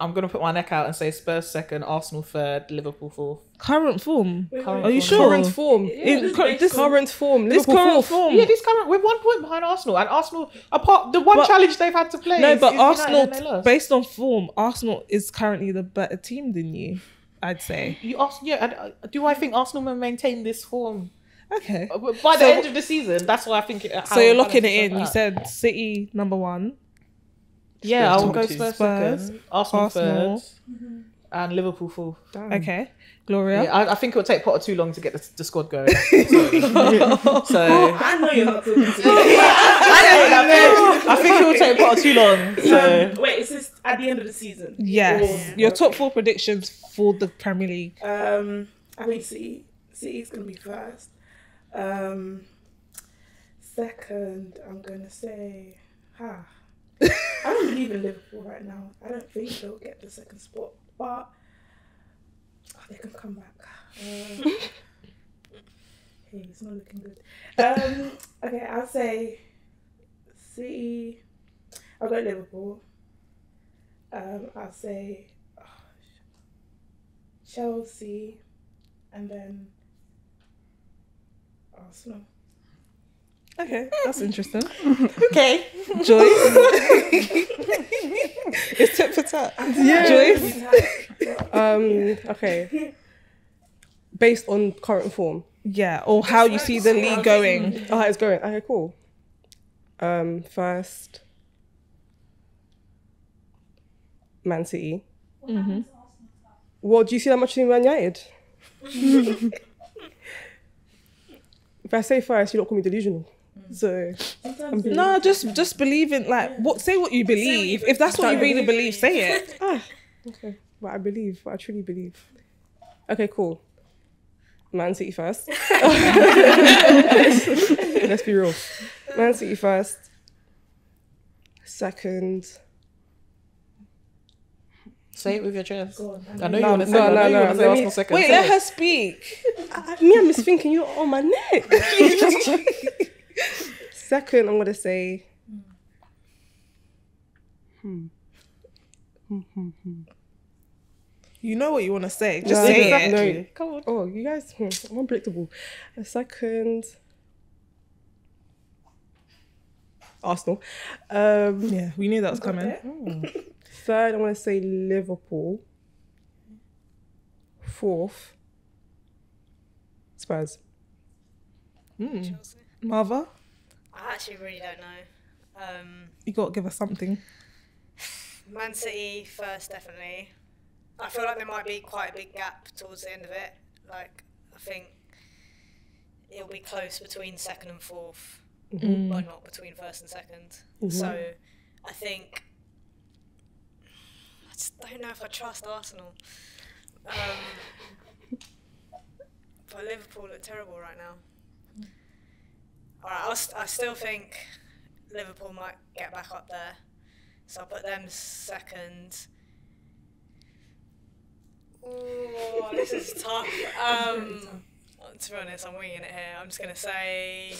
I'm gonna put my neck out and say Spurs second, Arsenal third, Liverpool fourth. Current form. Current Are you form. sure? current form, In, cur- this, current form, this Liverpool current fourth. form. Yeah, this current we're one point behind Arsenal, and Arsenal apart the one But- challenge they've had to play. no, is- but is Arsenal, and they lost. based on form, Arsenal is currently the better team than you. I'd say. You ask, yeah. and, uh, Do I think Arsenal will maintain this form Okay. Uh, by the So- end of the season? That's what I think. It, So you're it locking it balances in. You said City number one, yeah, Spurs I'll go two. Spurs, Spurs, second, Arsenal, Arsenal. third, and Liverpool fourth. Damn. Okay. Gloria. Yeah, I, I think it'll take Potter too long to get the, the squad going. <laughs> <laughs> so, so I know you're not talking to me. <laughs> I think it will take Potter too long. So Um, wait, is this at the end of the season? Yes. Or- Your top four predictions for the Premier League. Um, I think City. City's gonna be first. Um, second, I'm gonna say, ha. I don't believe in Liverpool right now. I don't think they'll get the second spot, but oh, they can come back. Uh, <laughs> hey, it's not looking good. Um, okay, I'll say City. I'll go Liverpool. Um, I'll say oh, Chelsea, and then Arsenal. Okay, that's interesting. okay. <laughs> Joyce. <laughs> it's tit for tat. Joyce. Um, okay. Based on current form, Yeah, or how you see the league going. oh, how it's going. Okay, cool. Um, first, Man City. Mm-hmm. What do you see that much in Man United? <laughs> if I say first, you don't call me delusional. So Sometimes No, just just believe in like what say what you believe. If that's what you really believe, say it. <laughs> Ah, okay, but I believe, but I truly believe. Okay, cool. Man City first. <laughs> Let's be real. Man City first. Second. Say it with your chest. Go on. I know No, you want to say. no, I know no, no, want to say let me- Arsenal second. Wait, Say let it. her speak. I, <laughs> me, I'm just thinking you're on my neck. Second, I'm gonna say. Hmm. Hmm, hmm, you know what you want to say. Just No, say no, it. no. Come on. Oh, you guys, hmm, I'm unpredictable. A second. Arsenal. Um, Yeah, we knew that was coming. Oh. third, I'm gonna say Liverpool. Fourth, Spurs. Chelsea. Marva, I actually really don't know. Um, you got to give us something. Man City first, definitely. I feel like there might be quite a big gap towards the end of it. Like, I think it'll be close between second and fourth, but not between first and 2nd So, I think. I just don't know if I trust Arsenal. Um, <laughs> but Liverpool look terrible right now. St- I still think Liverpool might get back up there. So I'll put them second. Ooh, this is <laughs> tough. Um, to be honest, I'm winging it here. I'm just going to say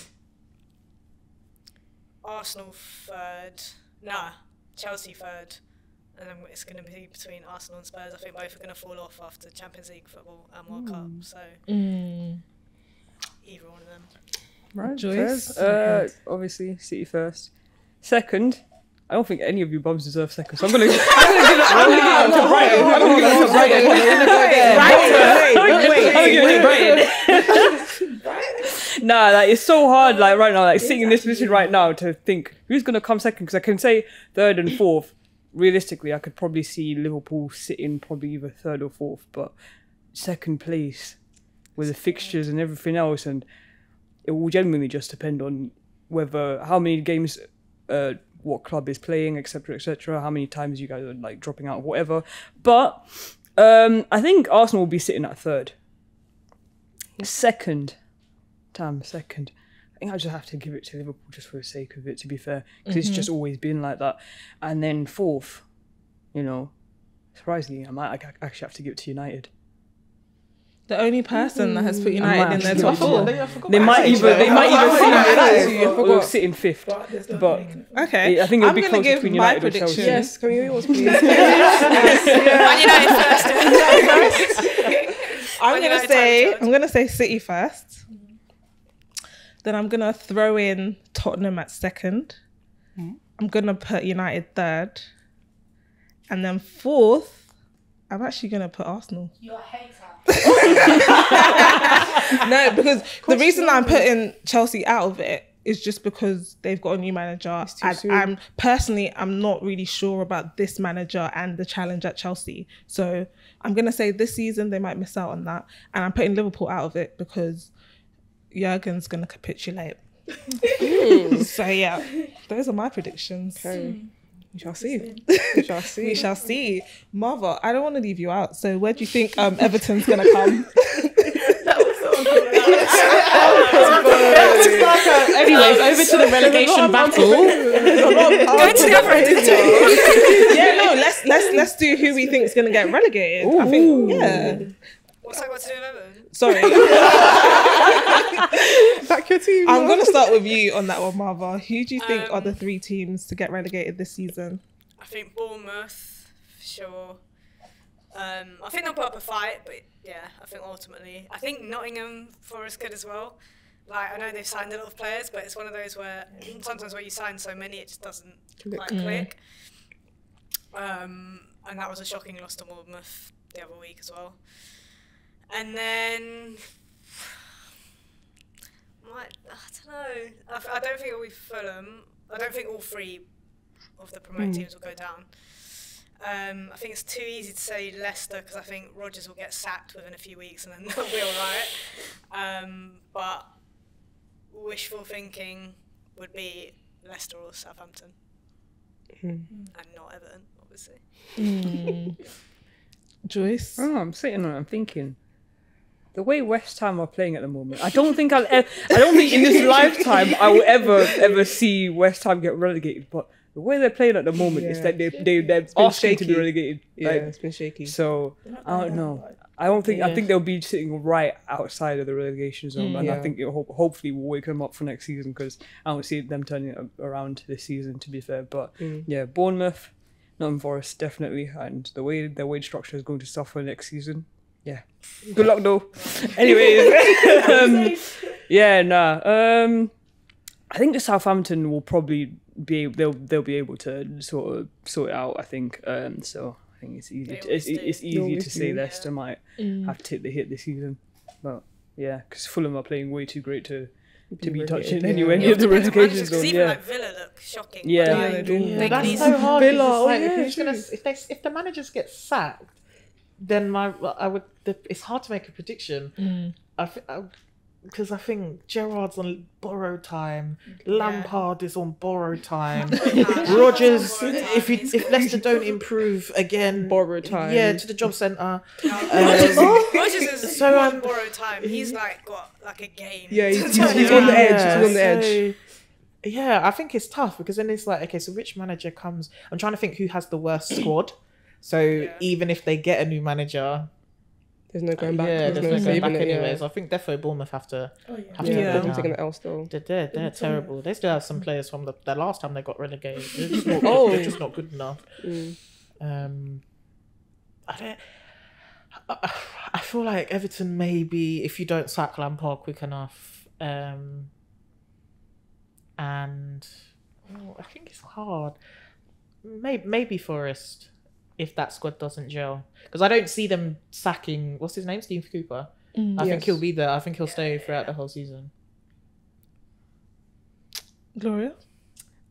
Arsenal third. Nah, Chelsea third. And then it's going to be between Arsenal and Spurs. I think both are going to fall off after Champions League football and World Cup. So either one of them. Right, Joyce? fair. Uh, obviously, City first. Second, I don't think any of you bums deserve second, so I'm gonna. I'm gonna give it. I'm gonna give it to Brighton. I'm gonna give it to Brighton. Wait, wait, Nah, like it's so hard. Like right now, like sitting in this position right now to think who's gonna come second. Because I can say third and fourth. Realistically, I could probably see Liverpool sitting probably either third or fourth, but second place with the fixtures and everything else, and it will genuinely just depend on whether how many games, uh, what club is playing, etc., etc. How many times you guys are like dropping out, whatever. But um, I think Arsenal will be sitting at third. Second, damn second. I think I just have to give it to Liverpool just for the sake of it, to be fair, because it's just always been like that. And then fourth, you know, surprisingly, I might actually have to give it to United. The only person that has put mm. United in their top four. They might even they might even <laughs> sit in fifth sit in fifth. But But. Okay, I think it'll I'm be gonna close give between my United or Chelsea. prediction. Yes, can we hear yours, <laughs> please? <laughs> Man United first. I'm gonna say I'm gonna say City first. Then I'm gonna throw in Tottenham at second. Mm. I'm gonna put United third, and then fourth, I'm actually gonna put Arsenal. You're a hater. <laughs> no, because the reason I'm putting Chelsea out of it is just because they've got a new manager, too and soon. I'm personally I'm not really sure about this manager and the challenge at Chelsea. So I'm gonna say this season they might miss out on that, and I'm putting Liverpool out of it because Jurgen's gonna capitulate. <laughs> so yeah, those are my predictions. Okay. Hmm. We shall see. <laughs> We shall <laughs> see. We shall see. Marva, I don't want to leave you out. So where do you think um, Everton's gonna come? Anyways, over to the relegation battle. <laughs> Go to the other end. yeah, no, let's let's let's do who we think is gonna get relegated. I think yeah. What's that got to do with Everton? Sorry. <laughs> Back your team. I'm gonna start with you on that one, Marva. Who do you think are the Um, three teams to get relegated this season? I think Bournemouth, for sure. Um, I think they'll put up a fight, but yeah, I think ultimately, I think Nottingham Forest could as well. Like I know they've signed a lot of players, but it's one of those where sometimes where you sign so many, it just doesn't Click. like click. Um, and that was a shocking loss to Bournemouth the other week as well. And then, might, I don't know. I, f- I don't think it'll be Fulham. I don't think all three of the promoted teams will go down. Um, I think it's too easy to say Leicester because I think Rodgers will get sacked within a few weeks and then <laughs> they'll be all right. Um, but wishful thinking would be Leicester or Southampton, and not Everton, obviously. <laughs> Joyce. Oh, I'm sitting on. it, I'm thinking. The way West Ham are playing at the moment, I don't think I'll. E- I don't think in this <laughs> lifetime I will ever ever see West Ham get relegated. But the way they're playing at the moment, Yeah. like they they they're been asking to be shaky. relegated. Yeah, Like, it's been shaky. so I don't know. I don't think I think they'll be sitting right outside of the relegation zone, Mm. and I think it'll ho- hopefully will wake them up for next season because I don't see them turning around this season. To be fair, but Mm. yeah, Bournemouth, Nottingham Forest definitely, and the way their wage structure is going to suffer next season. Yeah, good luck though. Anyways, <laughs> um, yeah, nah. Um, I think the Southampton will probably be they'll they'll be able to sort of sort it out. I think um, so. I think it's easy. To, it's it's easy to say do. Leicester might Mm. have to take the hit this season, but yeah, because Fulham are playing way too great to to be relegated, touching yeah. anywhere It near the depends on relegation zone. even Yeah, like Villa look shocking. Yeah. but, Yeah, like. Yeah, that's so to- hard. Villa, because oh, yeah, who's gonna, if they if the managers get sacked, then my I would. The, it's hard to make a prediction. Mm. I because I, think Gerrard's on borrowed time, Lampard is on borrowed time, <laughs> Rodgers. If he, if Leicester don't improve again, Borrowed time. yeah, to the job centre. Rodgers, Um, Rodgers is so, on um, borrowed time. He's like got like a game. Yeah, he's- he's- he's on the around. edge, he's on the edge. so- yeah, I think it's tough because then it's like, okay, so which manager comes? I'm trying to think who has the worst squad. So Yeah. even if they get a new manager, There's no going back. yeah, there's, there's no no going back it. anyways. Yeah, I think defo Bournemouth have to. Oh yeah. Have yeah, to Yeah. they're taking the L still. They're, they're, they're It's all- terrible. They still have some players from the, the last time they got relegated. <laughs> They're just not, Oh. they're just not good enough. Mm. Um, I don't. I, I feel like Everton maybe if you don't sack Lampard quick enough, um, and oh, I think it's hard. Maybe maybe Forest if that squad doesn't gel because I don't see them sacking. What's his name? Steve Cooper. Mm. I think he'll be there. I think he'll stay throughout the whole season. Gloria.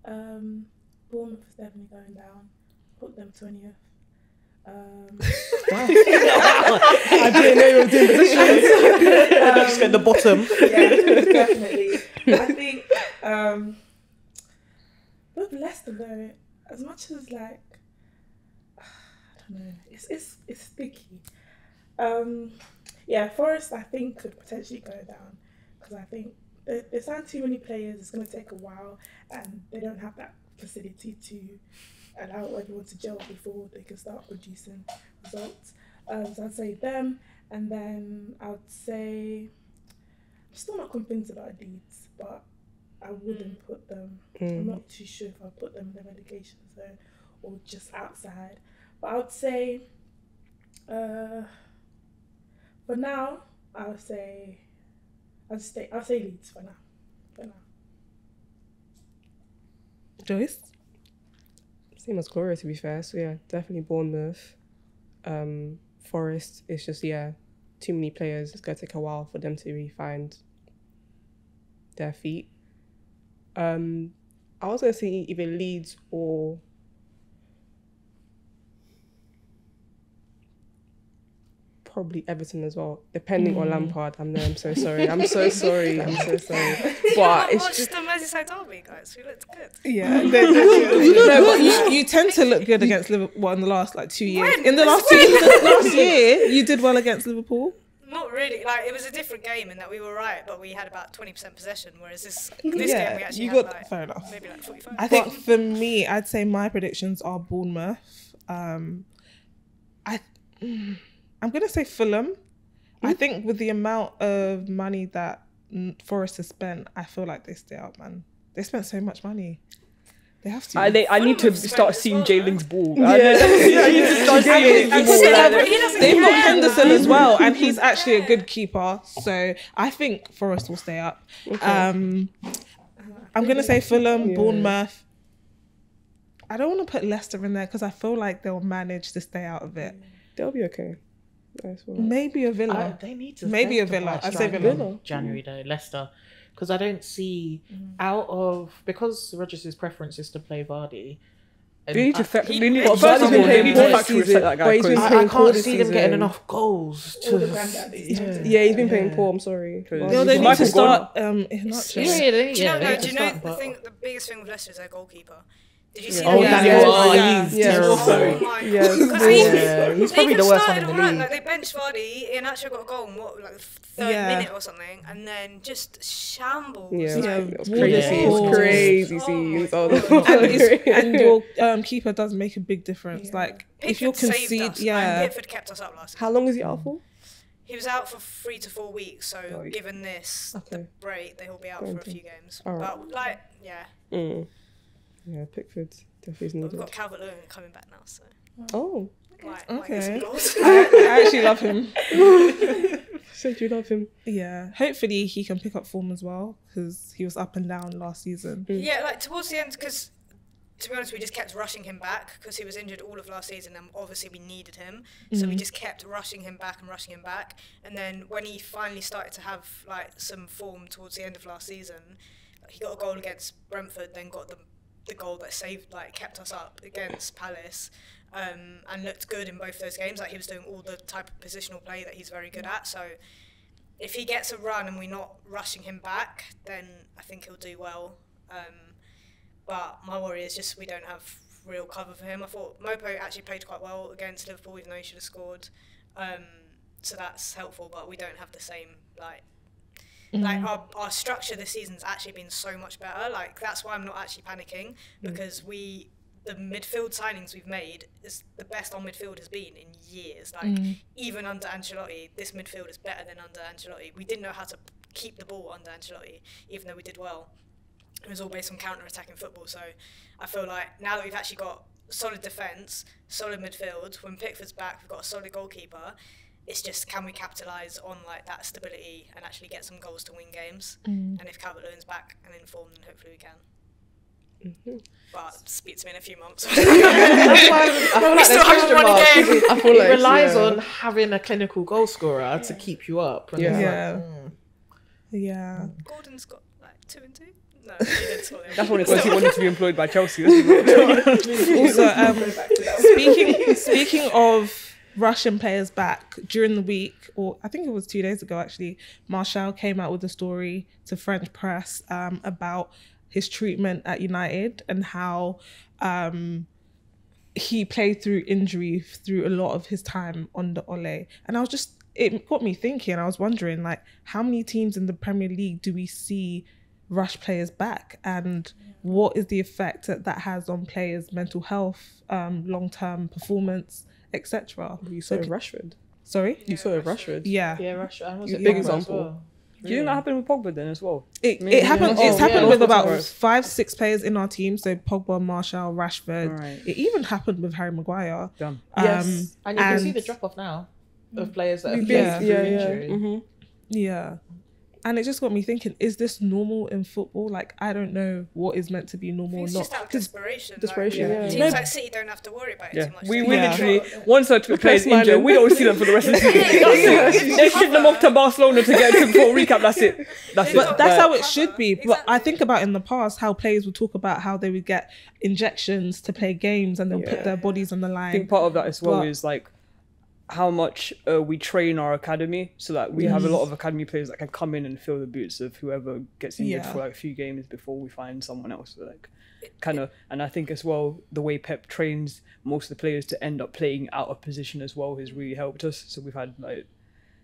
Um, Bournemouth is definitely going down. Put them twentieth. Um, <laughs> I didn't know you were doing positions. <laughs> <laughs> Just at the bottom. yeah, definitely. I think um, with Leicester though, as much as like I don't know, it's it's it's sticky. Um, yeah, Forest I think could potentially go down because I think they signed too many players. It's going to take a while, and they don't have that facility to allow everyone to gel before they can start producing results. Um, so I'd say them, and then I would say I'm still not convinced about Leeds, but I wouldn't put them. I'm Mm. not too sure if I put them in the relegation zone or just outside. But I would say, uh, for now, I would say, I'd stay. I'll say Leeds for now. For now. Joyce. Same as Gloria, to be fair. So yeah, definitely Bournemouth. Um, Forest. It's just yeah, too many players. It's gonna take a while for them to really find their feet. Um, I was gonna say either Leeds or probably Everton as well, depending on Lampard. I'm there. I'm so sorry. I'm so <laughs> sorry. I'm so sorry. But I it's watched just the Merseyside derby, guys. We looked good. Yeah, <laughs> no, but you, you tend to look good against Liverpool in the last like two years. When? In the last two <laughs> last year, you did well against Liverpool. Not really. Like it was a different game in that we were right, but we had about twenty percent possession. Whereas this this yeah, game we actually you had got like fair enough. maybe like forty five. I think for me, I'd say my predictions are Bournemouth. Um, I, mm, I'm gonna say Fulham. I think with the amount of money that mm, Forest has spent, I feel like they stay out, man. They spent so much money. They have to. I, they, I need to start seeing as well, Jalen's ball. Yeah. I, <laughs> I need to start seeing And it more. shit, like like, he doesn't They've got care, Henderson as well, and <laughs> he's actually a good keeper. So I think Forest will stay up. Um, I'm gonna say Fulham, Yeah. Bournemouth. I don't want to put Leicester in there because I feel like they'll manage to stay out of it. they'll be okay. That's all. Maybe a Villa. they need to Maybe a Villa. I'd say striker Villa. January though, Leicester, because I don't see out of because Rodgers' preference is to play Vardy. and They need to I- He- they need Well, first first of of all, all, they he need to factory season- reset that guy. he's been 'cause- I, playing I can't this see them getting enough goals All the to. Yeah. Yeah, he's been playing poor. I'm sorry. Cause- Well, they need to start um, Iheanacho. Yeah, they, Do you know? they No, do you know start, the thing? The biggest thing with Leicester is their goalkeeper. Did you see Oh, that? Daniel Yeah. Vardy, Yeah. he's terrible. Oh my Yeah, god! 'Cause he- yeah, he's probably the worst one started in the alright, league. Like they benched Vardy, Iheanacho got a goal in what, like the third Yeah. minute or something, and then just shambles. Yeah, Yeah, it was crazy. is It was balls. crazy Oh scenes. my Oh, and, it's, and <laughs> your um, keeper does make a big difference. Like if you're Pickford saved concede, us, and yeah, Pickford kept us up last. How long is he out for? He was out for three to four weeks, so Right. given this the break, they will be out for a few games. Alright. But like, yeah, Mm. Yeah, Pickford definitely is we've got Calvert Lewin coming back now, so Oh, might, might get some Okay. goals. <laughs> I, I actually love him. <laughs> said you love him. Yeah, hopefully he can pick up form as well because he was up and down last season. Mm. Yeah, like towards the end, because to be honest, we just kept rushing him back because he was injured all of last season, and obviously we needed him. So we mm. just kept rushing him back and rushing him back. And then when he finally started to have like some form towards the end of last season, he got a goal against Brentford, then got the the goal that saved, like, kept us up against Palace. Um, and looked good in both those games. Like he was doing all the type of positional play that he's very good at. So if he gets a run and we're not rushing him back, then I think he'll do well. Um, but my worry is just we don't have real cover for him. I thought Maupay actually played quite well against Liverpool, even though he should have scored. Um, so that's helpful, but we don't have the same like. Like mm. our, our structure this season's actually been so much better. Like that's why I'm not actually panicking mm. because we the midfield signings we've made is the best our midfield has been in years. Like mm. even under Ancelotti, this midfield is better than under Ancelotti. We didn't know how to keep the ball under Ancelotti, even though we did well. It was all based on counter attacking football. So I feel like now that we've actually got solid defence, solid midfield, when Pickford's back, we've got a solid goalkeeper. It's just can we capitalise on like that stability and actually get some goals to win games? And if Calvert Lewin's back and in form, then hopefully we can. But speak to me in a few months. <laughs> That's why I feel like there's haven't question won a marks. It, I feel like, <laughs> it relies yeah. on having a clinical goal scorer to keep you up. And Yeah. it's like, Yeah. mm. Yeah, Gordon's got like two and two. No, he didn't score <laughs> them. That's what it was. He wanted to be employed by Chelsea. Also, um, speaking speaking of Russian players back during the week, or I think it was two days ago actually, Martial came out with a story to French press um, about his treatment at United and how um, he played through injury through a lot of his time under Ole. And I was just, it got me thinking. I was wondering, like, how many teams in the Premier League do we see rush players back? And what is the effect that that has on players' mental health, um, long term performance, etc.? You saw it Rashford. Sorry? You saw it with Rashford. Yeah. Yeah, Rashford. And was it Big Pogba example. well? Do you think that happened with Pogba then as well? It, Maybe, it happened. yeah. It's Oh, happened yeah. with about players. five, six players in our team. So Pogba, Martial, Rashford. Right. It even happened with Harry Maguire. Damn. Yes. Um, And you can see the drop off now of players that have We've played been- through Yeah, yeah. injury. hmm Yeah. And it just got me thinking, is this normal in football? Like, I don't know what is meant to be normal think or not. just out of 'Cause- desperation. Desperation, like, yeah. Teams No, like City don't have to worry about it Yeah, too much. we, They we Yeah. literally once our two players smiling. injured, we don't see them for the rest of the <laughs> season. They ship them off to Barcelona to get to for a <laughs> recap. That's it. That's it. but that's Uh, how it should be. But I think about in the past how players would talk about how they would get injections to play games and they'll put their bodies on the line. I line. think part of that as well But- is like how much uh, we train our academy, so that we have a lot of academy players that can come in and fill the boots of whoever gets injured Yeah. for like a few games before we find someone else. Like kind of, and I think as well the way Pep trains most of the players to end up playing out of position as well has really helped us. So we've had like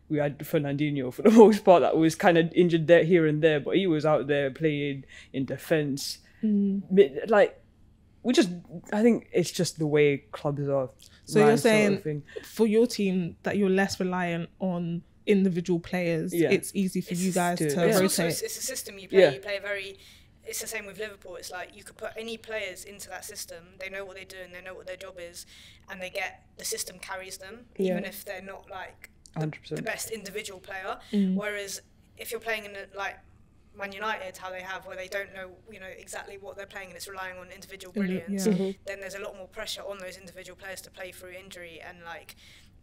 we had Fernandinho for the <laughs> most part that was kind of injured there here and there, but he was out there playing in defense. Mid- Like we just, I think it's just the way clubs are. So ran you're sort of saying thing. for your team that you're less reliant on individual players. Yeah. It's easy for It's you guys just- to yeah. It's rotate. also it's, it's a system you play. Yeah. You play a very. It's the same with Liverpool. It's like you could put any players into that system. They know what they're doing. They know what their job is, and they get the system carries them, Yeah. even if they're not like the 100%. best individual player. Mm. Whereas if you're playing in a, like Man United, how they have where they don't know you know exactly what they're playing and it's relying on individual brilliance, yeah. then there's a lot more pressure on those individual players to play through injury and like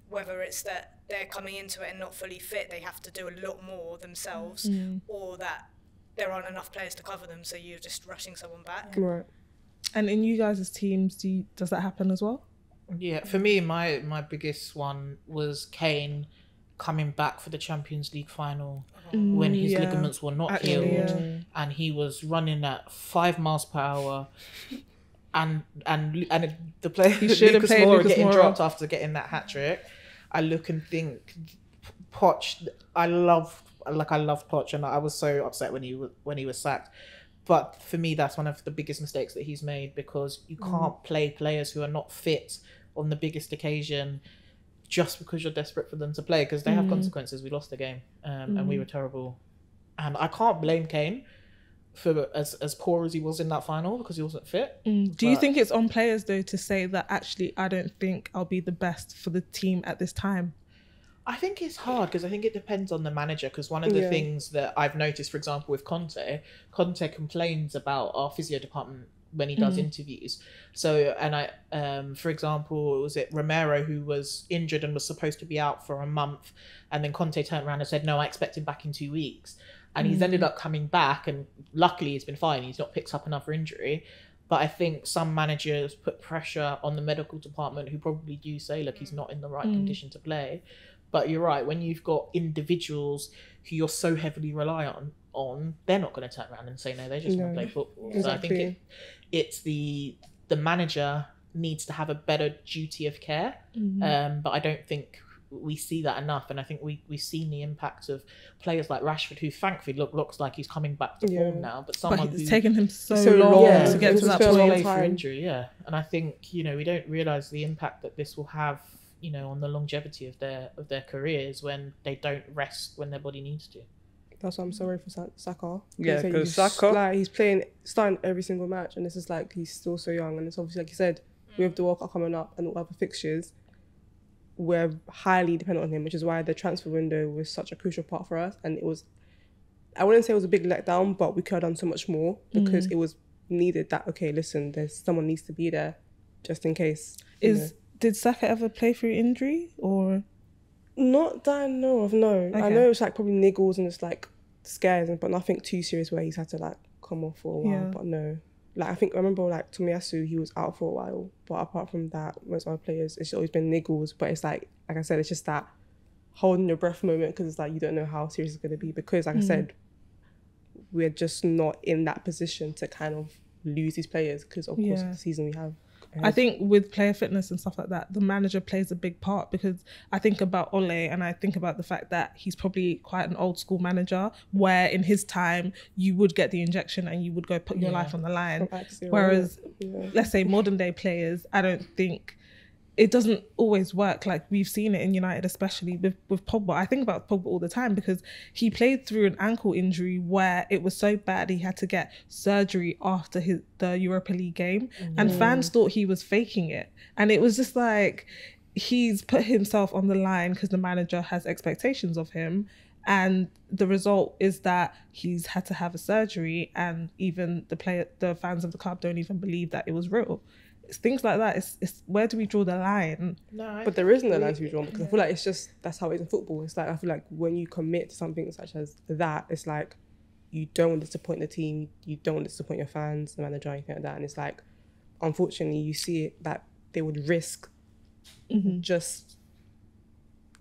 whether it's that they're coming into it and not fully fit, they have to do a lot more themselves, Mm. or that there aren't enough players to cover them, so you're just rushing someone back. Right. And in you guys' teams, do you, does that happen as well? Yeah, for me, my my biggest one was Kane coming back for the Champions League final when his Mm, yeah. ligaments were not Actually, healed, yeah. and he was running at five miles per hour. and and and the player He should have Lucas played Moura Lucas getting dropped after getting that hat trick, I look and think, Poch. I love like I love Poch, and I was so upset when he was when he was sacked. But for me, that's one of the biggest mistakes that he's made because you Mm. can't play players who are not fit on the biggest occasion just because you're desperate for them to play because they have Mm. consequences. We lost the game um, and we Mm. were terrible, and I can't blame Kane for as as poor as he was in that final because he wasn't fit. Mm. Do you think it's on players though to say that actually I don't think I'll be the best for the team at this time? I think it's hard because I think it depends on the manager. Because one of the Yeah. things that I've noticed, for example, with Conte, Conte complains about our physio department when he does Mhm. interviews. So, and I, um, for example, was it Romero who was injured and was supposed to be out for a month, and then Conte turned around and said, "No, I expect him back in two weeks," and he's ended up coming back, and luckily he's been fine. He's not picked up another injury. But I think some managers put pressure on the medical department who probably do say, look, he's not in the right Mm. condition to play. But you're right, when you've got individuals who you're so heavily reliant on, on they're not going to turn around and say no, they just want to play football. So I think it, it's the the manager needs to have a better duty of care. Mm. Um, but I don't think we see that enough. And I think we, we've seen the impact of players like Rashford, who thankfully look, looks like he's coming back to form Yeah. now. But But someone it's who taken him so, So long long. to get It's to that been long point. for time. injury, yeah. And I think you know we don't realize the impact that this will have, you know, on the longevity of their of their careers when they don't rest when their body needs to. That's why I'm sorry for Sa- Saka. Yeah, He's- 'cause Saka- like he's playing, starting every single match, and this is like he's still so young, and it's obviously like you said, mm. with the World Cup coming up and all other fixtures, we're highly dependent on him, which is why the transfer window was such a crucial part for us, and it was. I wouldn't say it was a big letdown, but we could have done so much more because mm. it was needed. That okay, listen, there's someone needs to be there, just in case. you Is did Saka ever play through injury or Not that I know of, no. I know it was like probably niggles and it's like scares, but nothing too serious where he's had to like come off for a while. Yeah. But no. Like I think I remember like Tomiyasu, he was out for a while. But apart from that, most other players, it's always been niggles. But it's like like I said, it's just that holding your breath moment because it's like you don't know how serious it's gonna be. Because like I mm. said, we're just not in that position to kind of lose these players because of course Yeah. of the season we have. I think with player fitness and stuff like that, the manager plays a big part because I think about Ole and I think about the fact that he's probably quite an old school manager where in his time you would get the injection and you would go put your Yeah. life on the line. Whereas yeah. let's say modern day players, I don't think it doesn't always work. Like we've seen it in United, especially with, with Pogba. I think about Pogba all the time because he played through an ankle injury where it was so bad he had to get surgery after his the Europa League game, and mm. fans thought he was faking it, and it was just like he's put himself on the line because the manager has expectations of him. And the result is that he's had to have a surgery, and even the player, the fans of the club don't even believe that it was real. It's things like that. It's, it's where do we draw the line? No, I- But there isn't a line to be drawn because I feel like it's just that's how it is in football. It's like I feel like when you commit to something such as that, it's like you don't want to disappoint the team, you don't want to disappoint your fans, the manager, anything like that. And it's like, unfortunately, you see it that they would risk mm-hmm. just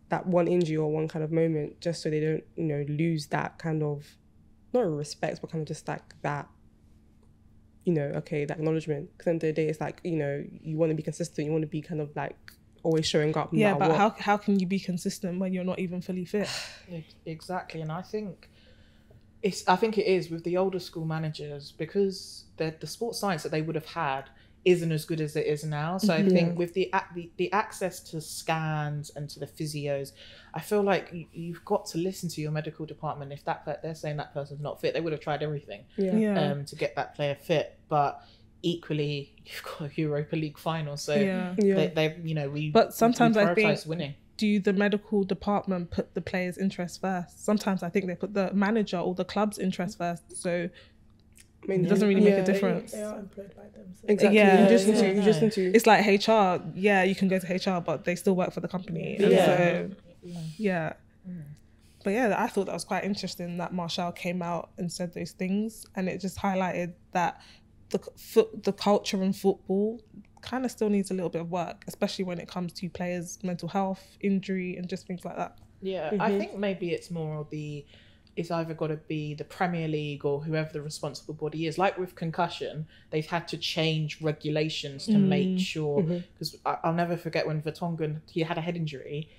that one injury or one kind of moment just so they don't, you know, lose that kind of not respect, but kind of just like that you know, okay, that acknowledgement. Because end of the day, it's like, you know, you want to be consistent. You want to be kind of like always showing up. No Yeah, but what. how how can you be consistent when you're not even fully fit? <sighs> Exactly, and I think it's. I think it is with the older school managers because the the sports science that they would have had isn't as good as it is now. So I think with the, the the access to scans and to the physios, I feel like you, you've got to listen to your medical department. If that they're saying that person's not fit, they would have tried everything yeah. Yeah. um, to get that player fit. But equally, <laughs> you've got a Europa League final, so yeah. yeah. they, they you know we. But sometimes we I think- prioritise winning. do the medical department put the player's interest first? Sometimes I think they put the manager or the club's interest first. So I mean, it doesn't really make a difference. They are employed by them. So Exactly. Yeah, you just need to. You just no. need to. it's like HR. Yeah, you can go to HR, but they still work for the company. And Yeah. so, yeah. Mm. But yeah, I thought that was quite interesting that Martial came out and said those things, and it just highlighted that the foot, the culture in football kind of still needs a little bit of work, especially when it comes to players' mental health, injury, and just things like that. Yeah, I mm-hmm. think maybe it's more of the it's either got to be the Premier League or whoever the responsible body is. Like with concussion, they've had to change regulations to mm. make sure. Mm-hmm. Because I'll never forget when Vertonghen he had a head injury,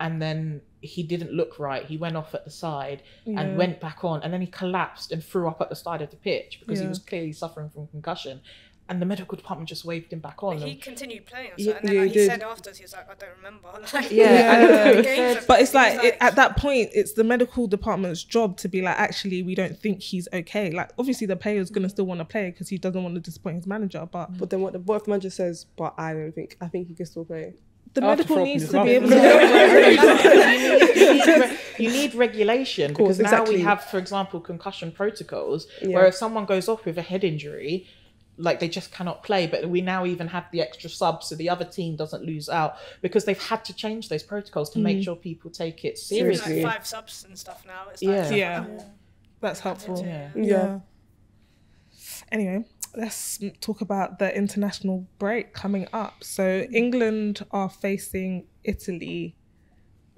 and then he didn't look right. He went off at the side Yeah. and went back on, and then he collapsed and threw up at the side of the pitch because he was clearly suffering from concussion. And the medical department just waved him back on. But he and- continued playing, Yeah, and then yeah, like, he he did. said afterwards, he was like, I don't remember. <laughs> Like, Yeah, <laughs> Yeah. the <laughs> games But it's he like, it, at that point, it's the medical department's job to be like, actually, we don't think he's okay. Like, obviously, the player's gonna still want to play because he doesn't want to disappoint his manager. But But then what the what if manager says, but I don't think I think he can still play. the I'll have to medical throw needs to be able to. you, need, re- you need regulation course, because now exactly. we have, for example, concussion protocols Yeah. where if someone goes off with a head injury, like they just cannot play. But we now even have the extra sub, so the other team doesn't lose out because they've had to change those protocols to make mm. sure people take it seriously. like five subs and stuff now. It's Yeah. like, stuff Yeah. like. That's helpful. Yeah. Yeah. Anyway, let's talk about the international break coming up. So England are facing Italy.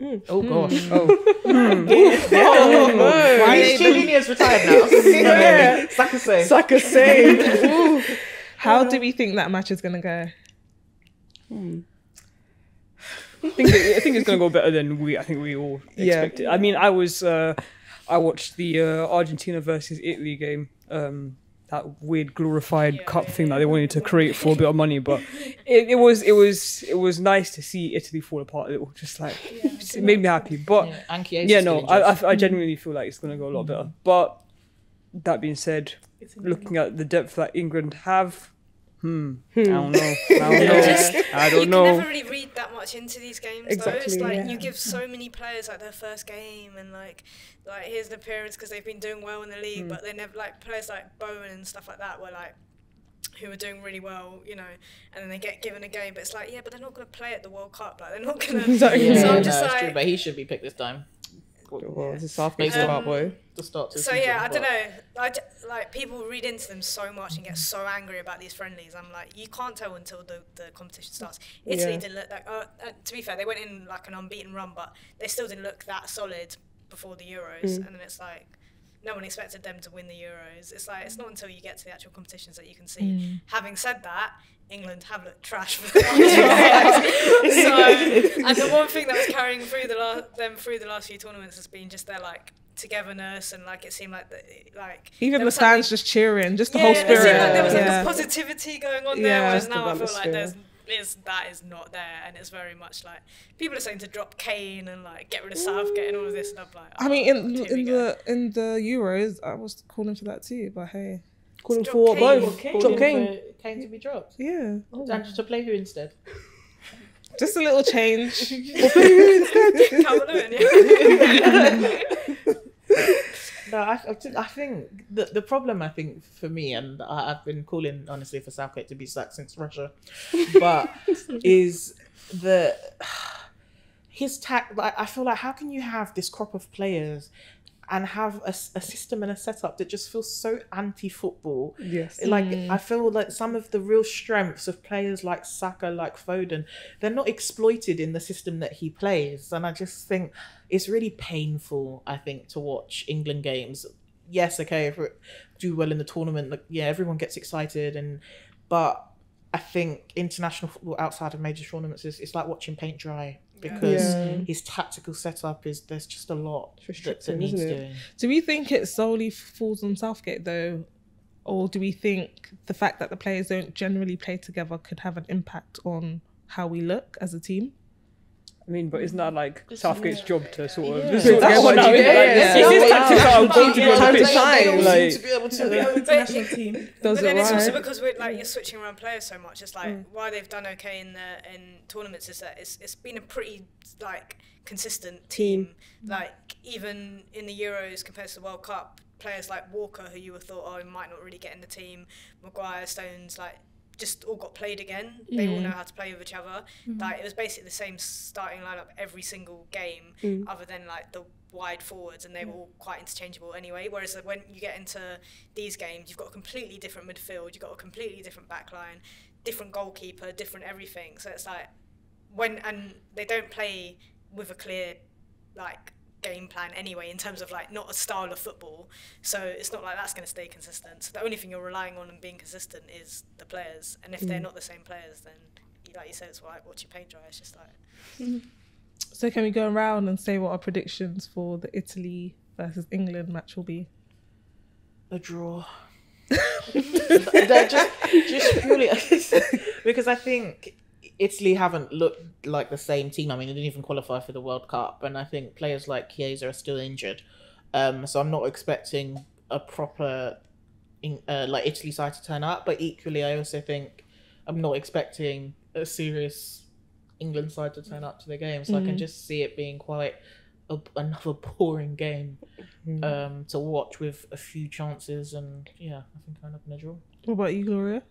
Oh gosh. Oh, Why is Chiellini's retired now? <laughs> Yeah. Saka say. Saka saved. How do we think that match is gonna go? I think it, I think it's gonna go better than we I think we all Yeah. I mean, I was uh, I watched the uh, Argentina versus Italy game. Um, that weird glorified cup thing that they wanted to create for a bit of money, but <laughs> it, it was it was it was nice to see Italy fall apart a little. Just like it made me happy. But Yeah, yeah, no, I. I I genuinely feel like it's gonna go a lot better. But that being said, looking at the depth that England have, hmm, I don't know, I don't <laughs> know, Just- I don't can know. never really read that much into these games though. It's Exactly, like yeah. you give so many players like their first game and like like here's an appearance because they've been doing well in the league, but they never like players like Bowen and stuff like that were like who were doing really well, you know, and then they get given a game, but it's like yeah, but they're not going to play at the World Cup, like they're not going <laughs> to. Exactly. Yeah, so no, I'm just it's true, but he should be picked this time. Well, this is Southgate's Um, boy. To start to So season, yeah, I but- don't know. I j- like people read into them so much and get so angry about these friendlies. I'm like, you can't tell until the, the competition starts. Italy Yeah. didn't look like. Uh, uh, to be fair, they went in like an unbeaten run, but they still didn't look that solid before the Euros. And then it's like. No one expected them to win the Euros. It's like it's not until you get to the actual competitions that you can see. Mm. Having said that, England have looked trash for <laughs> the last few years. <laughs> So, and the one thing that was carrying through the la- them through the last few tournaments has been just their like togetherness and like it seemed like the, like Even the fans just cheering, just the yeah, whole it seemed spirit. like there was like yeah. this positivity going on Yeah. there, whereas Just now I the feel like atmosphere. there's is that is not there, and it's very much like people are saying to drop Kane and like get rid of Southgate and all of this, and I'm like, I mean, oh, in here in go. the in the Euros, I was calling for that too. But hey, Calling Drop for Kane. both. Kane, Drop Kane. for Kane to be dropped. yeah, oh. And to play who instead? just a little change. <laughs> Play who instead? Calvert Lewin, yeah. No, I, I think- I think the the problem I think for me, and I, I've been calling honestly for Southgate to be sacked since Russia, but <laughs> is the <sighs> his tact. Like, I feel like how can you have this crop of players and have a system and a setup that just feels so anti-football? Yes. Like mm. I feel like some of the real strengths of players like Saka, like Foden, they're not exploited in the system that he plays, and I just think it's really painful. I think to watch England games. Yes, okay, if we do well in the tournament, like yeah, everyone gets excited, and but I think international football outside of major tournaments is it's like watching paint dry because Yeah. his tactical setup is there's just a lot that, that restricting, needs doing. Do we think it solely falls on Southgate though, or do we think the fact that the players don't generally play together could have an impact on how we look as a team? I mean, but isn't that like Southgate's job to sort of Yeah. sort That's get what one out? you- Like, yeah, it's- yeah, it's his yeah. tactics that are going to be on Time the to pitch. shine. Like, to be able The to. international team. <laughs> Does but it then it's also because we're like you're mm. switching around players so much. It's like mm. why they've done okay in the in tournaments is that it's it's been a pretty like consistent team. Like even in the Euros compared to the World Cup, players like Walker, who you would thought oh might not really get in the team, Maguire, Stones, like just all got played again. They all know how to play with each other. Mm. Like it was basically the same starting lineup every single game, mm. other than like the wide forwards, and they were mm. all quite interchangeable anyway. Whereas like, when you get into these games, you've got a completely different midfield, you've got a completely different backline, different goalkeeper, different everything. So it's like when and they don't play with a clear like game plan anyway in terms of like not a style of football. So it's not like that's going to stay consistent. So the only thing you're relying on and being consistent is the players. And if they're mm. not the same players, then like you said, it's like what's your paint dry? It's just like <laughs> So can we go around and say what our predictions for the Italy versus England match will be? a draw. <laughs> Just, just purely <laughs> because I think Italy haven't looked like the same team. I mean, they didn't even qualify for the World Cup, and I think players like Chiesa are still injured. Um, so I'm not expecting a proper, in- uh, like Italy side to turn up. But equally, I also think I'm not expecting a serious England side to turn up to the game. So I can just see it being quite a, another <laughs> boring game um, to watch with a few chances, and yeah, I think I'm up in a draw. What about you, Gloria?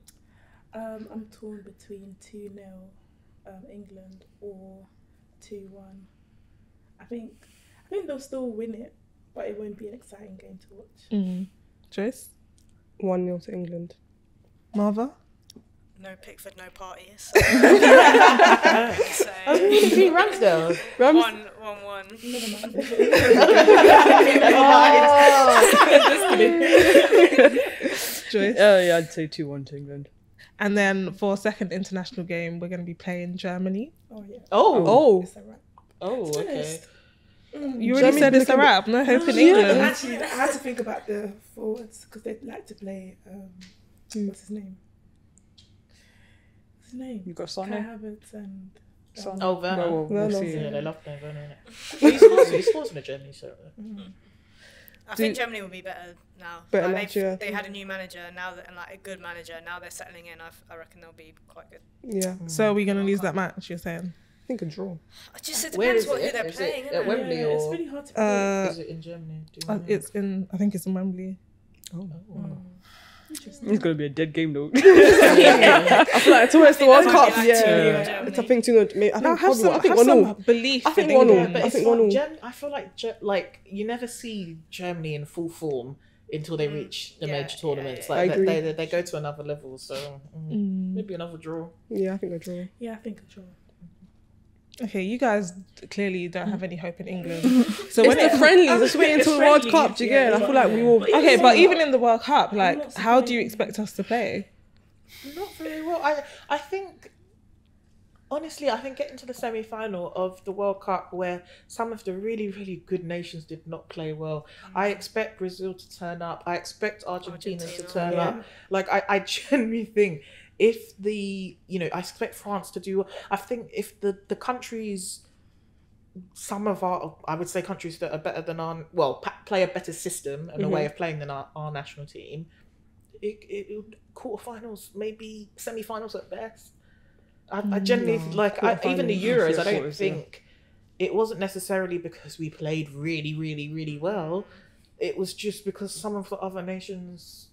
Um, I'm torn between 2 0 um, England or 2 1. I think I think they'll still win it, but it won't be an exciting game to watch. Mm. Joyce? 1 0 to England. Marva? no Pickford, no parties. <laughs> So, so <laughs> beat Ramsdale. Rams- one, one, one. Never mind. <laughs> Joyce? Uh, yeah, I'd say 2 1 to England. And then for a second international game, we're going to be playing Germany. oh yeah, Oh, Oh, oh. it's alright. oh, okay. Mm. You already Germany said it's a looking- wrap. No hope in England. actually, I had to think about the forwards because they'd like to play. Um, what's his name? What's his name? You got Kai Sane? Havertz and. Son? Um, oh, Werner. Well, we'll, we'll Werner. see. Yeah, they love playing Werner. innit? he scores. He scores in the Germany, so uh, mm. I think Germany will be better now. Better like they've- yeah. They had a new manager now, that, and like a good manager. Now they're settling in. I've, I reckon they'll be quite good. yeah. So are we going to lose that match, you're saying? I think a draw. I just it Where depends what it? who they're Is it playing. at innit? Wembley yeah, or- it's really hard to predict. Uh, is it in Germany? Do you uh, it's in, I think it's in Wembley. It's going to be a dead game, though. <laughs> I feel like towards the think World Cup, be like yeah. yeah. It's, I think 2 0. I think, Now have some, I think have 1 some 0. belief I think 1-0. England. I think 1-0. Gem- I feel like Ge- like you never see Germany in full form until they reach the Yeah, major tournaments. yeah, I Like they, agree. they they go to another level. So mm, Mm. maybe another draw. Yeah, I think a draw. Yeah, I think a draw. Okay, you guys clearly don't have any hope in England. <laughs> So when It's the it, friendlies. Just wait until the World Cup. Do you get? I feel like we will. okay, but even in the World Cup, like, how do you expect us to play? Not very well. I I think honestly, I think getting to the semi final of the World Cup where some of the really really good nations did not play well. I mm. expect Brazil to turn up. I expect Argentina, to turn yeah. up. Like I I <laughs> genuinely think if the you know I expect France to do. I think if the the countries. Some of our, I would say, countries that are better than our, well, pa- play a better system and a way mm-hmm. of playing than our, our national team. It, it, quarterfinals, maybe semi-finals at best. I, I generally no. like I, even the Euros. I don't quarters, yeah. think it wasn't necessarily because we played really, really, really well. It was just because some of the other nations.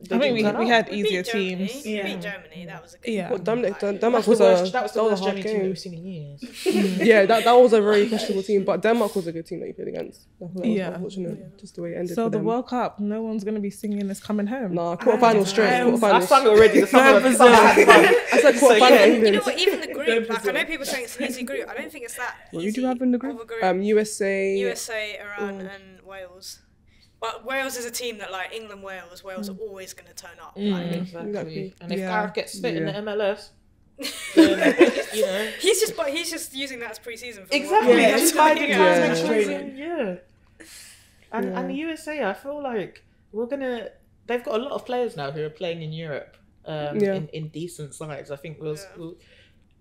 They I think we, we up. had We easier beat Germany. teams. We beat Germany. That was a good. Yeah. Well, Denmark, Denmark That's was the a worst, that was the that worst a hard Germany team we've seen in years. <laughs> yeah, that, that was a very questionable team. But Denmark was a good team that you played against. I feel that was Yeah. unfortunate, just the way it ended. So for the them. World Cup, no one's going to be singing "It's Coming Home." Nah, quarterfinal straight. I- I've sung already. The <laughs> summer, the summer had. I said quarterfinal You know what? Even the group, like I know people saying it's an easy group. I don't think it's that What easy. do you have in the group? Um, USA. USA, Iran, and Wales. But Wales is a team that, like England, Wales, Wales are always going to turn up. Like, Exactly. Exactly. And if Yeah. Gareth gets fit in the MLS, <laughs> then, you know. he's just, but he's just using that as pre-season. For the Exactly. Cup. Yeah, just just biding time Yeah. and training. Yeah. And Yeah. and the USA, I feel like we're gonna. They've got a lot of players now who are playing in Europe. Um, Yeah. in, in decent sides, I think we'll, Yeah. we'll,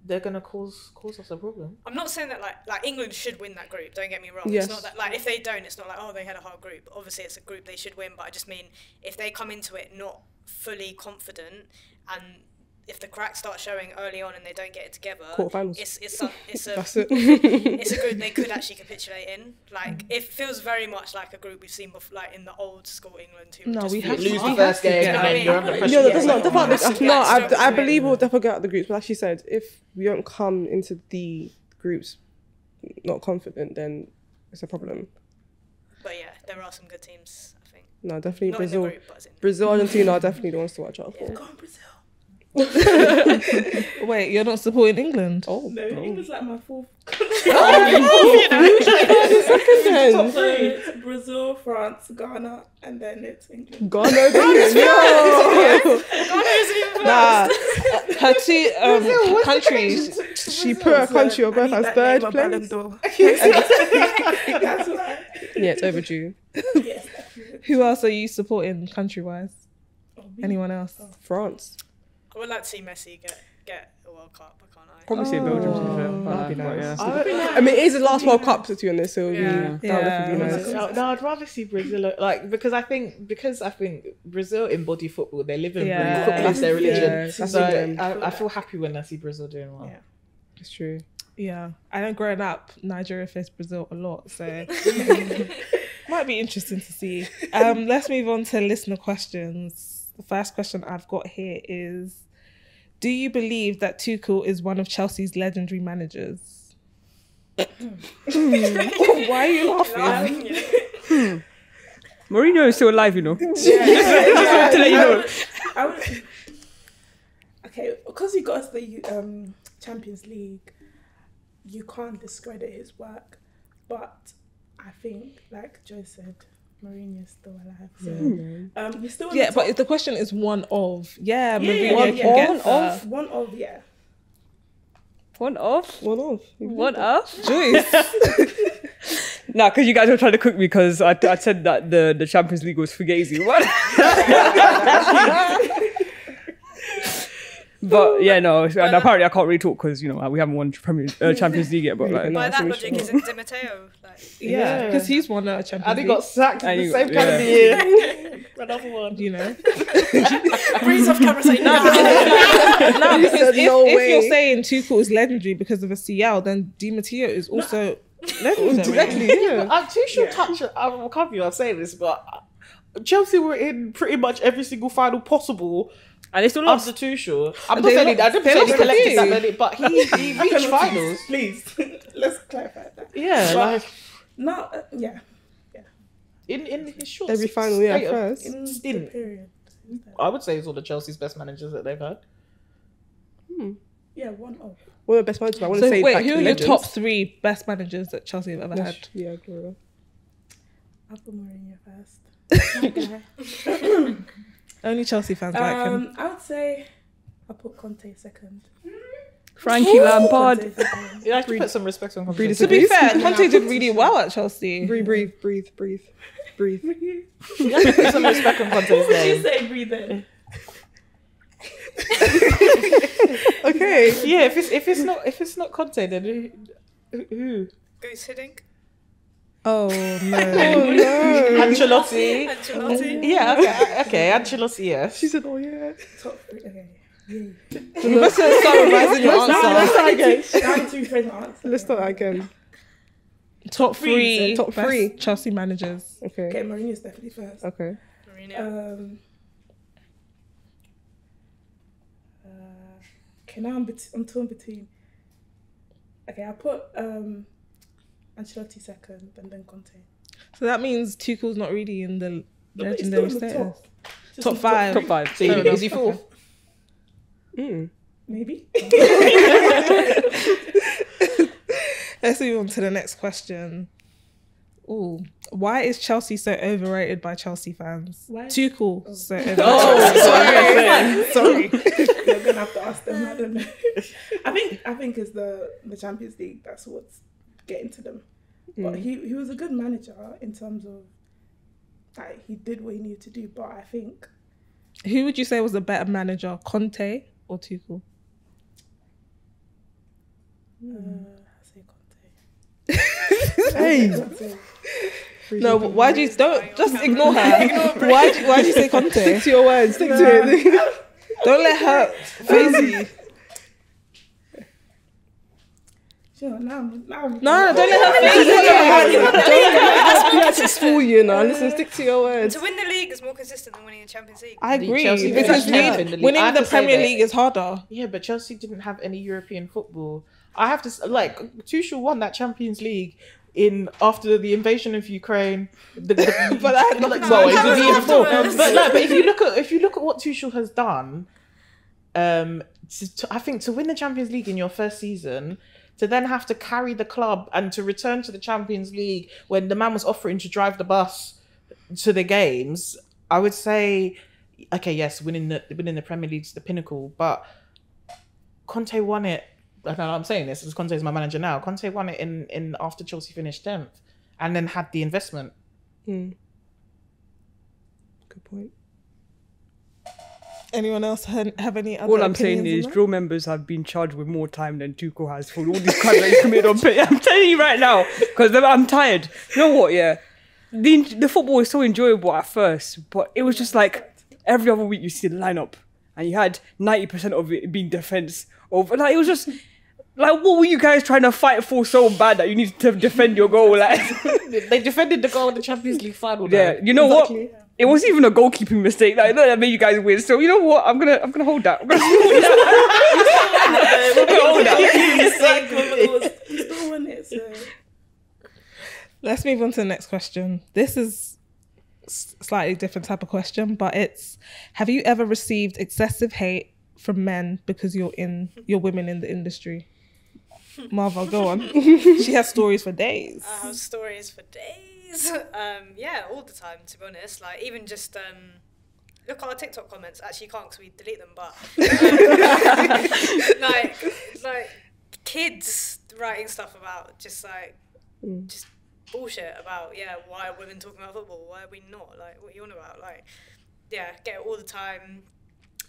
they're gonna cause cause us a problem. I'm not saying that like like England should win that group. Don't get me wrong. Yes. It's not that like if they don't, it's not like oh they had a hard group. Obviously, it's a group they should win. But I just mean if they come into it not fully confident and if the cracks start showing early on and they don't get it together, Quarterfinals. it's it's a, it's a <laughs> That's it. <laughs> it's a group they could actually capitulate in. Like it feels very much like a group we've seen before, like in the old school England. Who No, we have You to- lose we the have first to game get and then out. you're under Yeah, pressure. No, to that's get not. second. Definitely, Massive no, I, I believe we'll definitely get out of the groups. But like she said, if we don't come into the groups not confident, then it's a problem. But yeah, there are some good teams. I think No, definitely not Brazil. in the group, but in Brazil, Argentina are definitely the ones to watch out for. Go on, Brazil. <laughs> Wait, you're not supporting England? Oh, No, England's like my fourth. Then. Top three. It's Brazil, France, Ghana, and then it's England. Ghana, England. No. Nah, her two um, countries. She put her country on birth as third name on Ballon place. <laughs> That's why. <laughs> Yeah, it's overdue. yes. Who else are you supporting country wise? Oh. Anyone else? France. I would like to see Messi get get a World Cup. I can't lie. Probably say Belgium to be fair. Oh, that'd be nice. yeah. I mean, it is the last World Cup to be honest, so Yeah. yeah, that would definitely be nice. No, no, I'd rather see Brazil like because I think because I think Brazil embody football. They live in Yeah. breathe football is their religion. Yeah, that's so. I, I feel happy when I see Brazil doing well. Yeah. It's true. Yeah, I know growing up, Nigeria faced Brazil a lot, so <laughs> <laughs> might be interesting to see. Um, let's move on to listener questions. The first question I've got here is: Do you believe that Tuchel is one of Chelsea's legendary managers? <laughs> Why are you laughing? Mourinho is still alive, you know. Yeah, <laughs> Just to let you know. I would, okay, because he got us the um, Champions League, you can't discredit his work. But I think, like Joe said, Mourinho's still alive. So um, he's still Yeah, the but the question is one of. Yeah, Yeah, Mourinho yeah, can yeah. one of one of yeah. One off. One off. One off. Joyce. <laughs> Nah, because you guys were trying to cook me because I, I said that the, the Champions League was Fugazi. What? <laughs> but yeah, no. And apparently I can't really talk because you know we haven't won Premier uh, <laughs> Champions League yet. But like, By that's that logic, true. isn't Di Matteo like? Yeah, Yeah. because he's won a Champions And he got sacked in And the he- same yeah. of year. <laughs> Another one. you know. <laughs> Breeze off camera saying no. no, because if, no if you're saying Tuchel is legendary because of a CL, then Di Matteo is also legendary. Exactly, yeah. I'm too sure touch I will cover you on saying this, but Chelsea were in pretty much every single final possible and they still lost. after Tuchel. I'm not saying he, I lost- didn't they say he lost collected that many, but he, he <laughs> reached finals. Please, <laughs> let's clarify that. Yeah, But- like No, uh, yeah, in in his short Every final, yeah, of- first. in the period. I would say he's one of Chelsea's best managers that they've had. Yeah, one of. One of the best managers. I want So to say wait, like, who are your legends. top three best managers that Chelsea have ever had? Yes, Yeah, Gloria. I'll put Mourinho first. <laughs> My guy. Only Chelsea fans like him. um, I would say I'll put Conte second. Frankie Lampard. You have to put some respect on Breed Conte. To be fair, Yeah. <laughs> Conte did really well at Chelsea. Breathe, breathe, breathe, breathe, breathe. You have to put some respect on Conte's <laughs> What did you say? Breathe in. <laughs> Okay. Yeah, if it's if it's not if it's not Conte, then who? who? Guus Hiddink. Oh no. <laughs> Oh no. Ancelotti. Ancelotti. Yeah, okay, <laughs> okay, Ancelotti. Yes. She said, "Oh yeah." Top three. Okay. Yeah. You must have summarizing your Let's answer. start again. Down to phrase my answer. Let's start again. Top three, Top three. Chelsea managers. Okay. Okay, Mourinho's definitely first. Okay. Mourinho. Um. Uh, okay, now I'm, bet- I'm torn between. Okay, I'll put um, Ancelotti second and then Conte. So that means Tuchel's not really in the But he's still legendary in status. top. Top five. Top five. So Fair is he fourth? Mm. Maybe. <laughs> Let's move on to the next question. Ooh, why is Chelsea so overrated by Chelsea fans? Why? Tuchel so <laughs> overrated. Oh, sorry. You're gonna have to ask them. I don't know. I think I think it's the the Champions League that's what's getting to them. But he he was a good manager in terms of like he did what he needed to do. But I think Who would you say was a better manager, Conte or Tuchel? uh, I say Conte. <laughs> Hey. Conte. No, but why do you don't just ignore her? why do, why do you say Conte? Stick to your words. Stick to it. <laughs> Don't let her phase you. Sure, now, I'm- now I'm- No, don't let her phase you. You have to school you now. Listen, stick to your words. To win the league is more consistent than winning the Champions League. I agree Chelsea because finished lead- the winning the Premier. League is harder. Yeah, but Chelsea didn't have any European football. I have to s- like Tuchel won that Champions League in after the invasion of Ukraine. The, the, <laughs> but that, like, well, it was the year before. But like, but if you look at if you look at what Tuchel has done, um, to, to- I think to win the Champions League in your first season, to then have to carry the club and to return to the Champions League when the man was offering to drive the bus to the games, I would say, okay, yes, winning the winning the Premier League's the pinnacle, but Conte won it. I know I'm saying this because Conte is my manager now. Conte won it in in after Chelsea finished tenth, and then had the investment. Mm. Good point. Anyone else ha- have any other All I'm saying is that? drill members have been charged with more time than Tuchel has for all these crimes that he's committed on <laughs> play. I'm telling you right now, because I'm tired. You know what? Yeah, the the football was so enjoyable at first, but it was just like every other week you see the lineup, and you had ninety percent of it being defense over. Like it was just. Like what were you guys trying to fight for so bad that you need to defend your goal? Like <laughs> They defended the goal in the Champions League final. Yeah, though. you know Exactly. what? It wasn't even a goalkeeping mistake. Like that made you guys win. So you know what? I'm gonna I'm gonna hold that. I'm gonna hold that. I'm <laughs> gonna hold that. we still won it, so Let's move on to the next question. This is slightly different type of question, but it's have you ever received excessive hate from men because you're in you're women in the industry? Marva, go on. <laughs> she has stories for days. I have stories for days. <laughs> Um, yeah, all the time, to be honest. Like, even just um, look at our TikTok comments. Actually, you can't because we delete them, but um, <laughs> like, like kids writing stuff about just like, just bullshit about, yeah, why are women talking about football? Why are we not? Like, what are you on about? Like, yeah, get it all the time.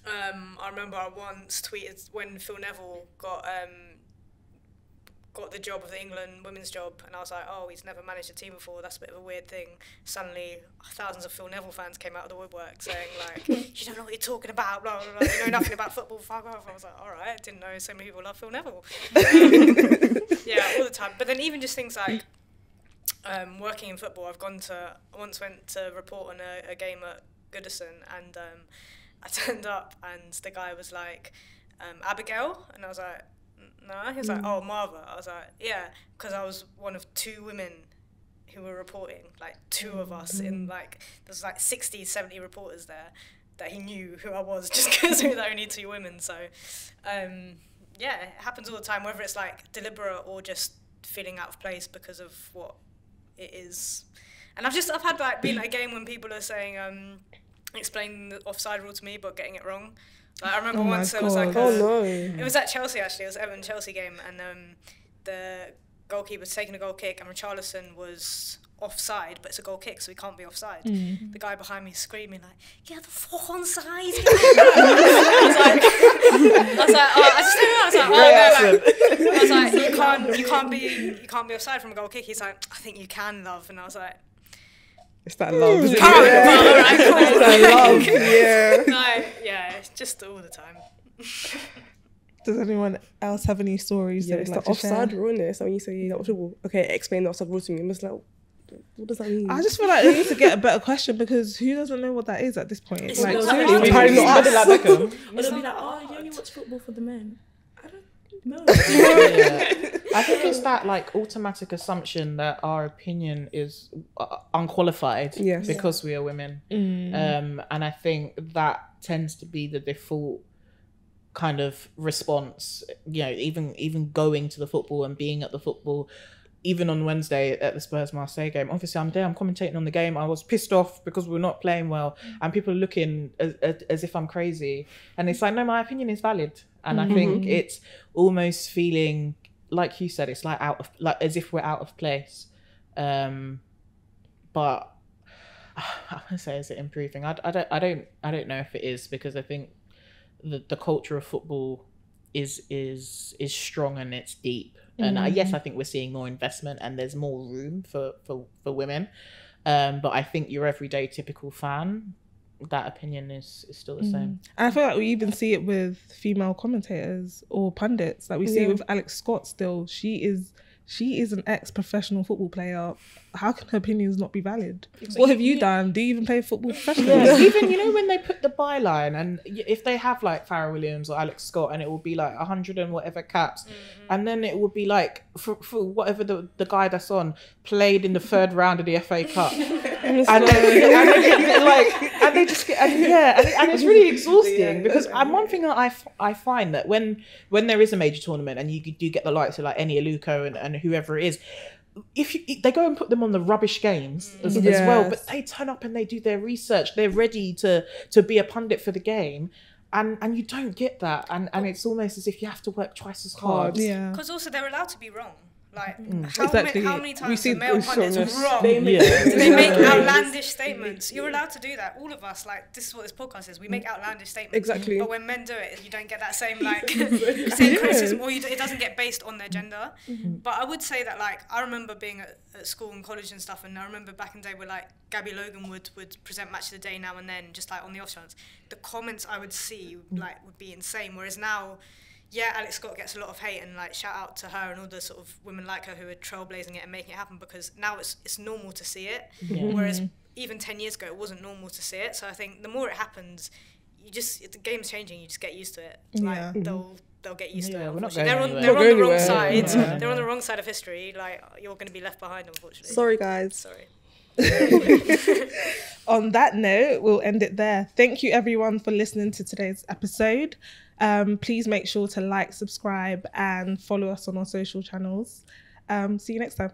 Um, I remember I once tweeted when Phil Neville got um, got the job of the England women's job, and I was like, oh, he's never managed a team before. That's a bit of a weird thing. Suddenly, thousands of Phil Neville fans came out of the woodwork saying like, <laughs> you don't know what you're talking about. Blah blah blah. You know nothing about football. Fuck off. I was like, all right, I didn't know so many people love Phil Neville. <laughs> yeah, all the time. But then even just things like. Um, working in football, I've gone to. I once went to report on a, a game at Goodison, and um, I <laughs> turned up, and the guy was like, um, "Abigail," and I was like, "No." He was like, "Oh, Marva." I was like, "Yeah," because I was one of two women who were reporting, like two of us in like there's like 60, 70 reporters there that he knew who I was <laughs> just because we were the only two women. So, um, yeah, it happens all the time, whether it's like deliberate or just feeling out of place because of what it is. And I've just I've had like been at a game when people are saying um, explaining the offside rule to me but getting it wrong. Like I remember Oh once there was like a, Oh no. it was at Chelsea actually. It was Everton Chelsea game, and um, the goalkeeper was taking a goal kick, and Richarlison was offside, but it's a goal kick, so he can't be offside. The guy behind me screaming like, "Get the fuck onside!" <laughs> I was like, <laughs> I was like, oh, I just don't know. I was like, oh no, like, I was like, you can't, you can't be, you can't be offside from a goal kick. He's like, I think you can, love, and I was like, It's that love. Mm. isn't it? <laughs> can't, but all right, cool. It's that love. <laughs> Yeah. no, yeah, it's just all the time. <laughs> Does anyone else have any stories Yeah, they'd it's like the to share? offside rule, isn't? So when you say you're not football, okay, explain the offside rule to me. I'm just like, what does that mean? I just feel like they need to get a better question because who doesn't know what that is at this point? It's like, not- seriously, it's apparently not not us. like Beckham. Or they'll be like, oh, you only watch football for the men. I don't know. yeah. I think it's that like automatic assumption that our opinion is uh, unqualified Yes. because we are women, um, and I think that tends to be the default kind of response. You know, even even going to the football and being at the football. Even on Wednesday at the Spurs Marseille game, obviously I'm there. I'm commentating on the game. I was pissed off because we're not playing well, and people are looking as, as, as if I'm crazy. And it's like, no, my opinion is valid. And I think it's almost feeling like you said, it's like out of like as if we're out of place. Um, but I want to say, is it improving? I, I don't I don't I don't know if it is because I think the the culture of football is is is strong and it's deep. And uh, yes, I think we're seeing more investment and there's more room for for for women. Um, but I think your everyday typical fan, that opinion is is still the same. Mm. And I feel like we even see it with female commentators or pundits. Like we see it with Alex Scott still. She is she is an ex professional football player how can her opinions not be valid? What have you done? Do you even play football professionally? Yeah, even <laughs> you know when they put the byline and if they have like Fara Williams or Alex Scott and it will be like a hundred and whatever caps, mm-hmm. and then it would be like for, for whatever the, the guy that's on played in the third round of the FA Cup, <laughs> and, then, and they get, <laughs> like and they just get and, yeah and, and it's really <laughs> exhausting because and one thing that I, f- I find that when when there is a major tournament and you do get the likes of like Eni Aluko and, and whoever it is if you, they go and put them on the rubbish games mm. as, as well, but they turn up and they do their research. They're ready to to be a pundit for the game, and and you don't get that, and and it's almost as if you have to work twice as hard. Yeah. Because also they're allowed to be wrong. Like Mm. how, Exactly. many, how many We times see the male those pundits songs. wrong? They make, Yeah. they make outlandish statements. You're allowed to do that. All of us, like this is what this podcast is. We make outlandish statements. Exactly. But when men do it, you don't get that same <laughs> like same criticism, or you, it doesn't get based on their gender. But I would say that like I remember being at, at school and college and stuff, and I remember back in the day where like Gabby Logan would would present match of the day now and then, just like on the off chance. The comments I would see like would be insane. Whereas now yeah, Alex Scott gets a lot of hate, and like shout out to her and all the sort of women like her who are trailblazing it and making it happen because now it's it's normal to see it, whereas even ten years ago it wasn't normal to see it. So I think the more it happens, you just the game's changing. You just get used to it. Like Yeah. they'll they'll get used Yeah, to it. we're not unfortunately. They're on going they're on anywhere. the wrong Not side. going anywhere. They're on the wrong side of history. Like you're going to be left behind, unfortunately. Sorry, guys. Sorry. <laughs> on that note, we'll end it there. Thank you everyone for listening to today's episode. Um, please make sure to like, subscribe, and follow us on our social channels. Um, see you next time.